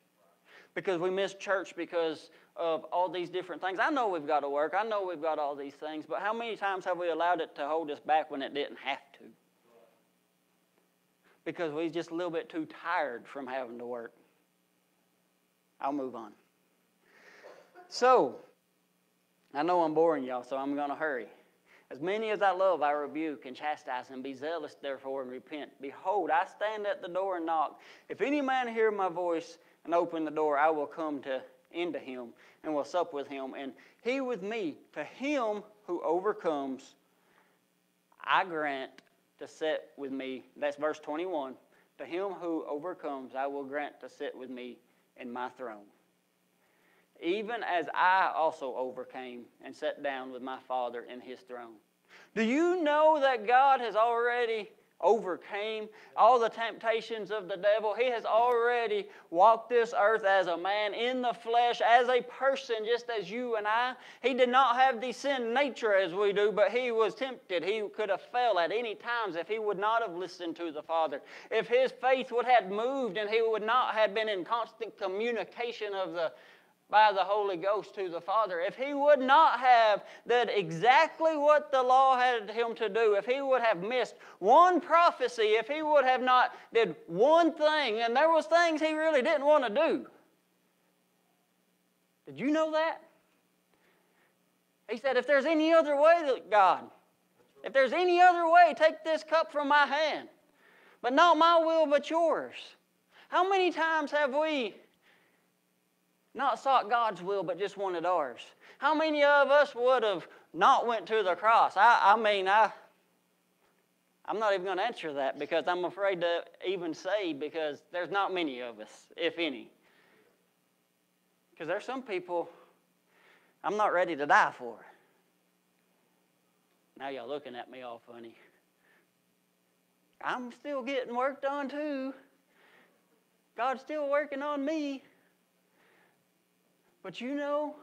because we miss church because of all these different things. I know we've got to work. I know we've got all these things, but how many times have we allowed it to hold us back when it didn't have to? Because we're just a little bit too tired from having to work. I'll move on. So, I know I'm boring y'all, so I'm going to hurry. As many as I love, I rebuke and chastise, and be zealous, therefore, and repent. Behold, I stand at the door and knock. If any man hear my voice and open the door, I will come to into him and will sup with him, and he with me. To him who overcomes, I grant to sit with me. That's verse 21. To him who overcomes, I will grant to sit with me in my throne even as I also overcame and sat down with my Father in his throne. Do you know that God has already overcame all the temptations of the devil? He has already walked this earth as a man in the flesh, as a person, just as you and I. He did not have the sin nature as we do, but he was tempted. He could have fell at any times if he would not have listened to the Father. If his faith would have moved and he would not have been in constant communication of the by the Holy Ghost to the Father. If he would not have done exactly what the law had him to do, if he would have missed one prophecy, if he would have not did one thing, and there was things he really didn't want to do. Did you know that? He said, if there's any other way, God, if there's any other way, take this cup from my hand. But not my will, but yours. How many times have we not sought God's will, but just wanted ours. How many of us would have not went to the cross? I, I mean, I, I'm not even going to answer that because I'm afraid to even say because there's not many of us, if any. Because there's some people I'm not ready to die for. Now y'all looking at me all funny. I'm still getting worked on too. God's still working on me. But you know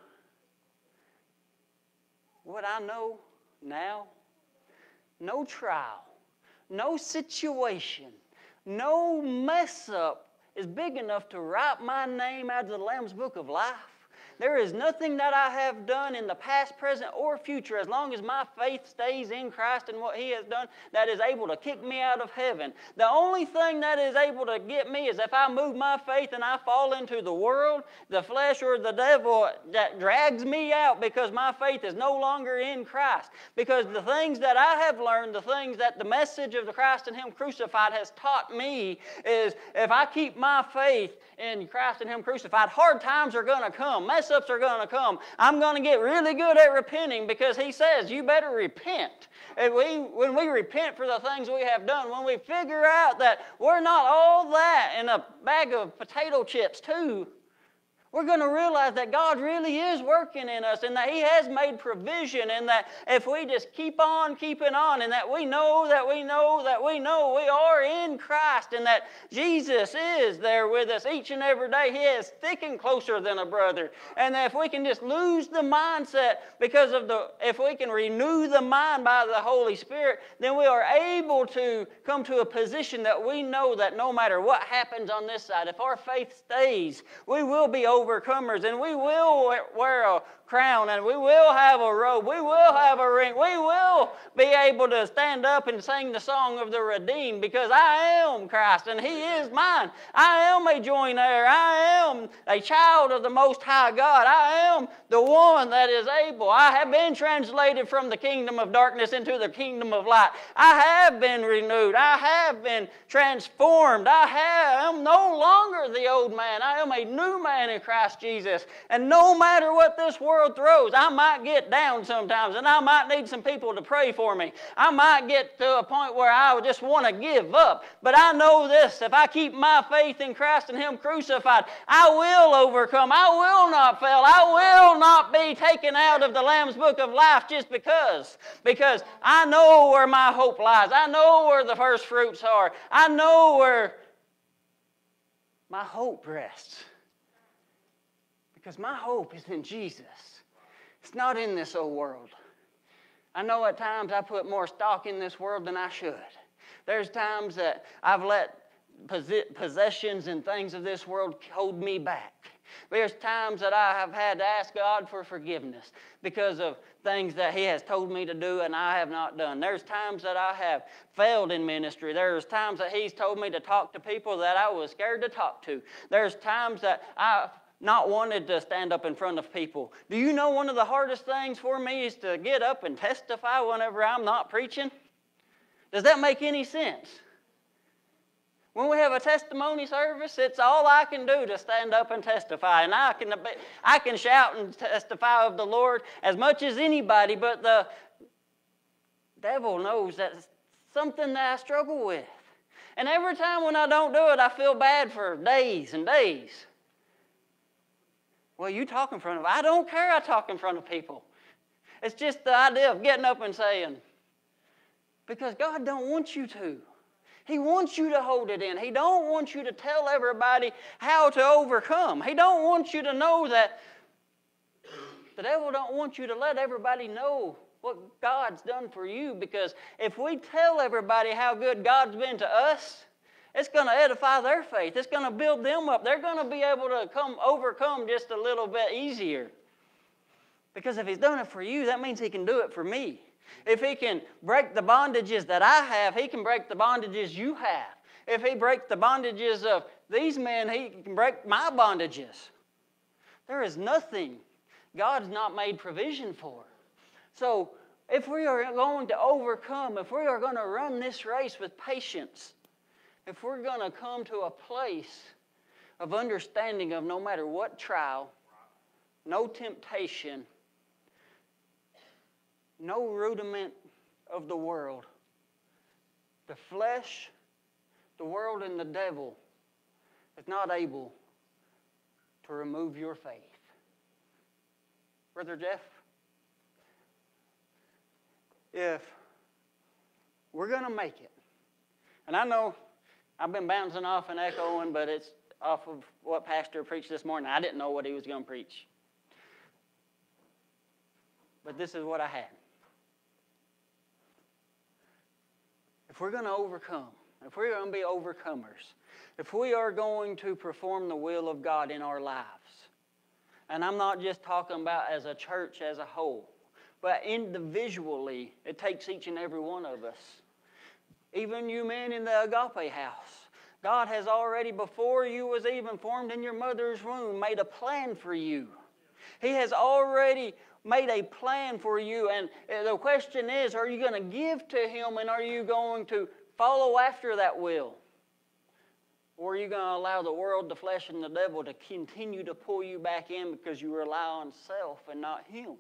what I know now? No trial, no situation, no mess up is big enough to write my name out of the Lamb's Book of Life. There is nothing that I have done in the past, present, or future, as long as my faith stays in Christ and what He has done, that is able to kick me out of heaven. The only thing that is able to get me is if I move my faith and I fall into the world, the flesh, or the devil that drags me out because my faith is no longer in Christ. Because the things that I have learned, the things that the message of the Christ and Him crucified has taught me, is if I keep my faith in Christ and Him crucified, hard times are going to come. Mess ups are going to come. I'm going to get really good at repenting because He says you better repent. And we, when we repent for the things we have done, when we figure out that we're not all that in a bag of potato chips, too, we're going to realize that God really is working in us and that He has made provision, and that if we just keep on keeping on, and that we know that we know that we know we are in Christ, and that Jesus is there with us each and every day. He is thick and closer than a brother. And that if we can just lose the mindset because of the, if we can renew the mind by the Holy Spirit, then we are able to come to a position that we know that no matter what happens on this side, if our faith stays, we will be overcomers, and we will wear a crown, and we will have a robe, we will have a ring, we will be able to stand up and sing the song of the redeemed because I am Christ and He is mine. I am a joint heir. I am a child of the Most High God. I am the one that is able. I have been translated from the kingdom of darkness into the kingdom of light. I have been renewed. I have been transformed. I have, am no longer the old man. I am a new man in Christ Jesus. And no matter what this world throws, I might get down sometimes and I might need some people to pray for me. I might get to a point where I would just want to give up. But I know this if I keep my faith in Christ and Him crucified, I will overcome. I will not fail. I will not be taken out of the Lamb's book of life just because. Because I know where my hope lies. I know where the first fruits are. I know where my hope rests. Because my hope is in Jesus. It's not in this old world. I know at times I put more stock in this world than I should. There's times that I've let possessions and things of this world hold me back. There's times that I have had to ask God for forgiveness because of things that He has told me to do and I have not done. There's times that I have failed in ministry. There's times that He's told me to talk to people that I was scared to talk to. There's times that I've not wanted to stand up in front of people. Do you know one of the hardest things for me is to get up and testify whenever I'm not preaching? Does that make any sense? When we have a testimony service, it's all I can do to stand up and testify. And I can, I can shout and testify of the Lord as much as anybody, but the devil knows that's something that I struggle with. And every time when I don't do it, I feel bad for days and days. Well, you talk in front of, I don't care I talk in front of people. It's just the idea of getting up and saying, because God don't want you to. He wants you to hold it in. He don't want you to tell everybody how to overcome. He don't want you to know that the devil don't want you to let everybody know what God's done for you because if we tell everybody how good God's been to us, it's going to edify their faith. It's going to build them up. They're going to be able to come overcome just a little bit easier. Because if he's done it for you, that means he can do it for me. If he can break the bondages that I have, he can break the bondages you have. If he breaks the bondages of these men, he can break my bondages. There is nothing God's not made provision for. So, if we are going to overcome, if we are going to run this race with patience, if we're going to come to a place of understanding of no matter what trial, no temptation, no rudiment of the world, the flesh, the world, and the devil is not able to remove your faith. Brother Jeff, if we're going to make it, and I know I've been bouncing off and echoing, but it's off of what Pastor preached this morning. I didn't know what he was going to preach. But this is what I had. If we're going to overcome, if we're going to be overcomers, if we are going to perform the will of God in our lives, and I'm not just talking about as a church as a whole, but individually, it takes each and every one of us. Even you men in the agape house. God has already, before you was even formed in your mother's womb, made a plan for you. He has already made a plan for you. And the question is are you going to give to Him and are you going to follow after that will? Or are you going to allow the world, the flesh, and the devil to continue to pull you back in because you rely on self and not Him?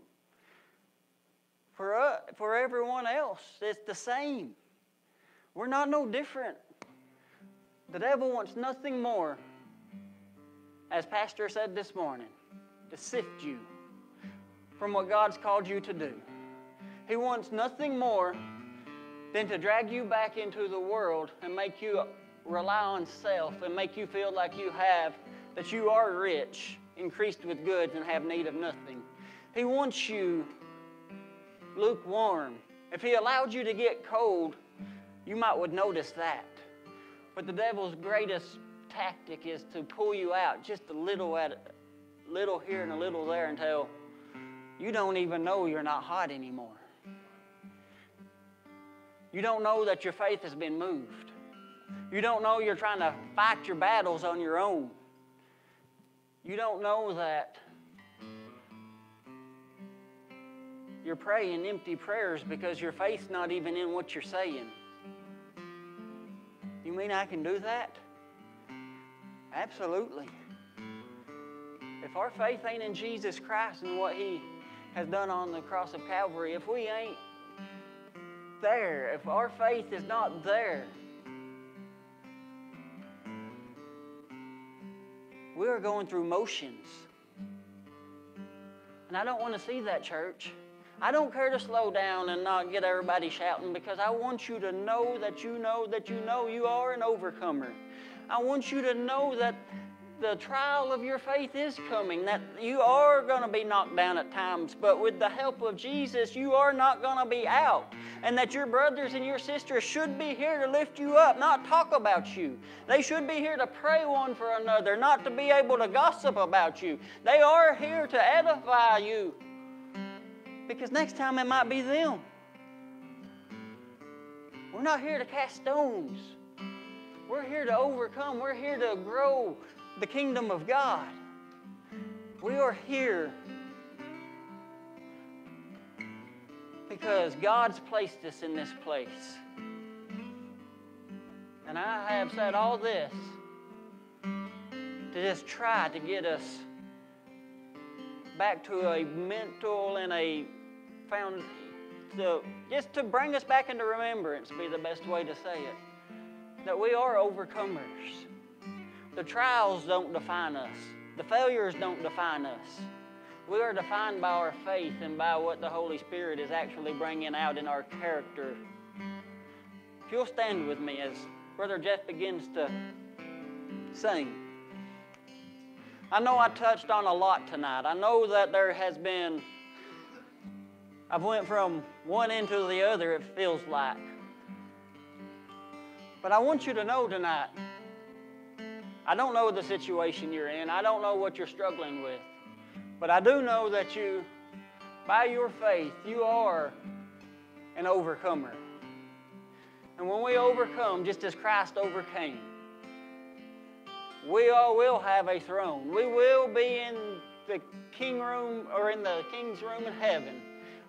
For, uh, for everyone else, it's the same. We're not no different. The devil wants nothing more, as Pastor said this morning, to sift you from what God's called you to do. He wants nothing more than to drag you back into the world and make you rely on self and make you feel like you have, that you are rich, increased with goods, and have need of nothing. He wants you lukewarm. If he allowed you to get cold, you might would notice that. But the devil's greatest tactic is to pull you out just a little at little here and a little there until you don't even know you're not hot anymore. You don't know that your faith has been moved. You don't know you're trying to fight your battles on your own. You don't know that you're praying empty prayers because your faith's not even in what you're saying. Mean I can do that? Absolutely. If our faith ain't in Jesus Christ and what He has done on the cross of Calvary, if we ain't there, if our faith is not there, we are going through motions. And I don't want to see that, church. I don't care to slow down and not get everybody shouting because I want you to know that you know that you know you are an overcomer. I want you to know that the trial of your faith is coming, that you are going to be knocked down at times, but with the help of Jesus, you are not going to be out. And that your brothers and your sisters should be here to lift you up, not talk about you. They should be here to pray one for another, not to be able to gossip about you. They are here to edify you because next time it might be them. We're not here to cast stones. We're here to overcome. We're here to grow the kingdom of God. We are here because God's placed us in this place. And I have said all this to just try to get us back to a mental and a found to just to bring us back into remembrance be the best way to say it that we are overcomers. The trials don't define us. The failures don't define us. We are defined by our faith and by what the holy spirit is actually bringing out in our character. If you'll stand with me as brother jeff begins to sing. I know I touched on a lot tonight. I know that there has been I've went from one end to the other it feels like. But I want you to know tonight I don't know the situation you're in. I don't know what you're struggling with. But I do know that you by your faith you are an overcomer. And when we overcome just as Christ overcame, we all will have a throne. We will be in the king room or in the king's room in heaven.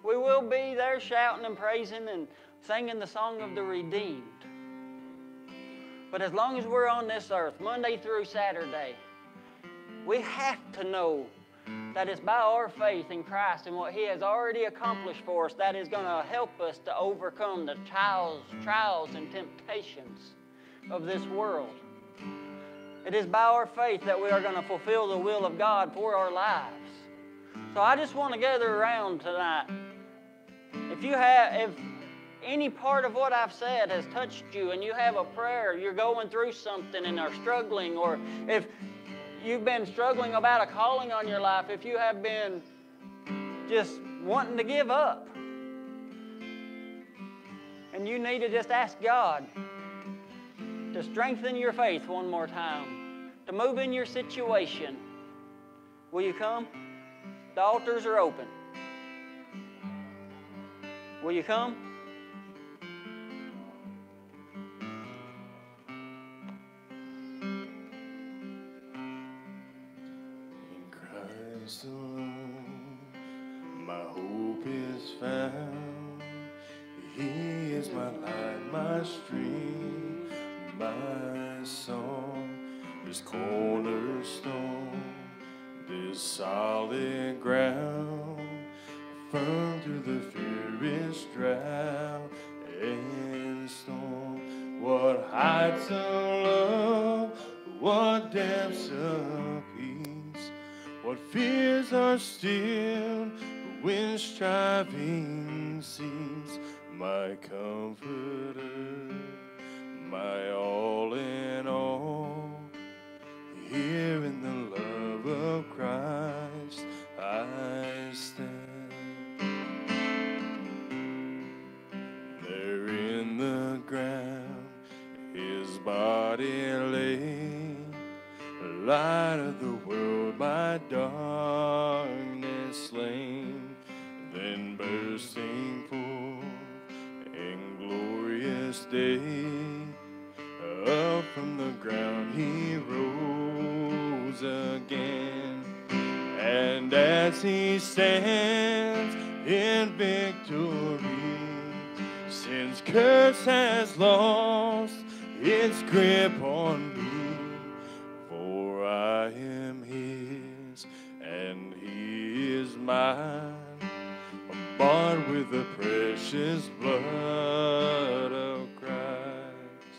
We will be there shouting and praising and singing the song of the redeemed. But as long as we're on this earth, Monday through Saturday, we have to know that it's by our faith in Christ and what He has already accomplished for us that is going to help us to overcome the trials, trials and temptations of this world. It is by our faith that we are going to fulfill the will of God for our lives. So I just want to gather around tonight. If you have, if any part of what I've said has touched you and you have a prayer, you're going through something and are struggling, or if you've been struggling about a calling on your life, if you have been just wanting to give up, and you need to just ask God to strengthen your faith one more time, to move in your situation, will you come? The altars are open. Will you come? In Christ alone, my hope is found. He is my light, my stream, my song, this cornerstone, this solid ground, firm through the fiercest drought and storm. What heights of love, what depths of peace, what fears are still when striving cease. My comforter, my all in all. Here in the love of Christ body lay, light of the world, my dark and slain, then bursting forth in glorious day. Up from the ground he rose again, and as he stands in victory, since curse has lost its grip on me, for I am his and he is mine, bought with the precious blood of Christ.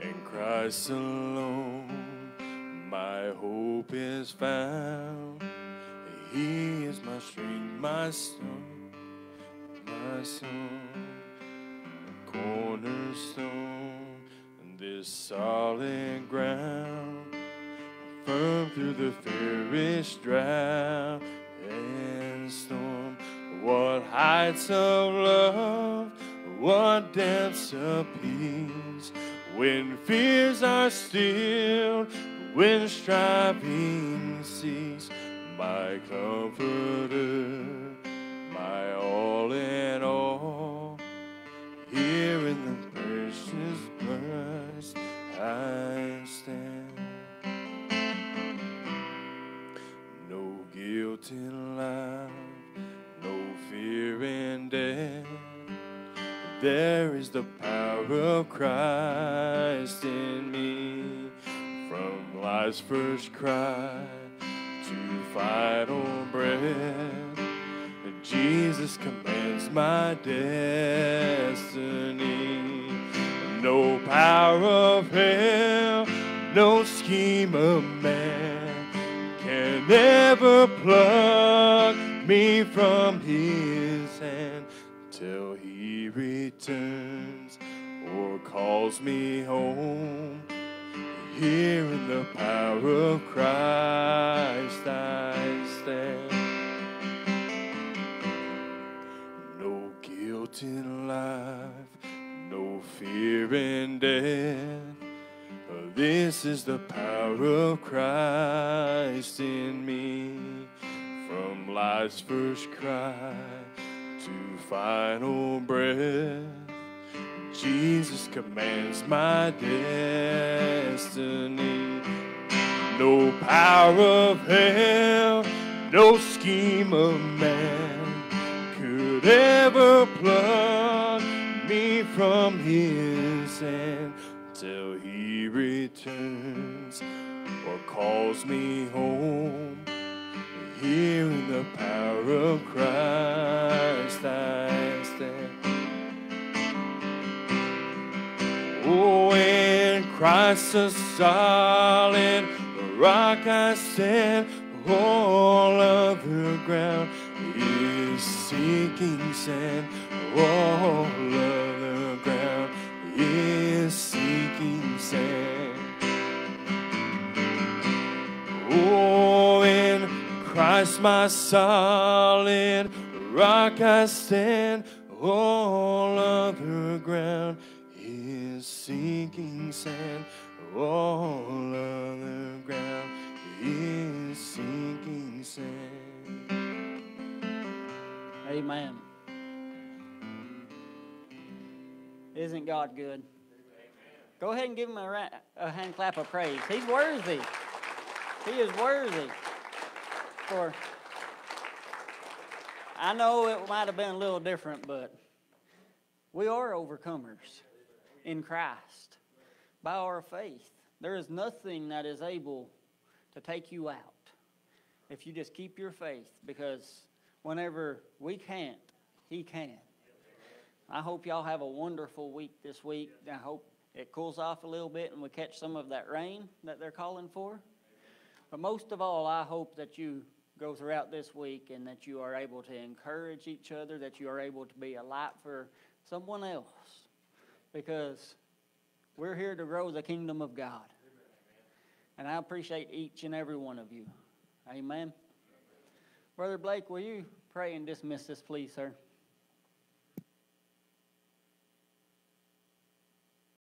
In Christ alone, my hope is found. He is my strength, my stone, my song, cornerstone, this solid ground, firm through the fairest drought and storm. What heights of love, what depths of peace, when fears are stilled, when striving cease my comforter, my all in all. Here in the precious blood I stand. No guilt in life, no fear in death. There is the power of Christ in me from life's first cry to final breath. Jesus commands my destiny. No power of hell, no scheme of man can ever pluck me from his hand till he returns or calls me home. Here in the power of Christ I stand. In life, no fear in death. This is the power of Christ in me. From life's first cry to final breath. Jesus commands my destiny. No power of hell, no scheme of man ever pluck me from his hand till he returns or calls me home. Here in the power of Christ I stand. Oh, in Christ a solid rock I stand. All other ground is sinking sand. All other ground is sinking sand. Oh, in Christ my solid rock I stand. All other ground is sinking sand. All other ground is sinking sand. Amen. Isn't God good? Go ahead and give him a, a hand clap of praise. He's worthy. He is worthy. For I know it might have been a little different, but we are overcomers in Christ by our faith. There is nothing that is able to take you out if you just keep your faith because whenever we can't, He can. I hope y'all have a wonderful week this week. I hope it cools off a little bit and we catch some of that rain that they're calling for. But most of all, I hope that you go throughout this week and that you are able to encourage each other, that you are able to be a light for someone else. Because we're here to grow the kingdom of God. And I appreciate each and every one of you. Amen. Brother Blake, will you pray and dismiss this, please, sir?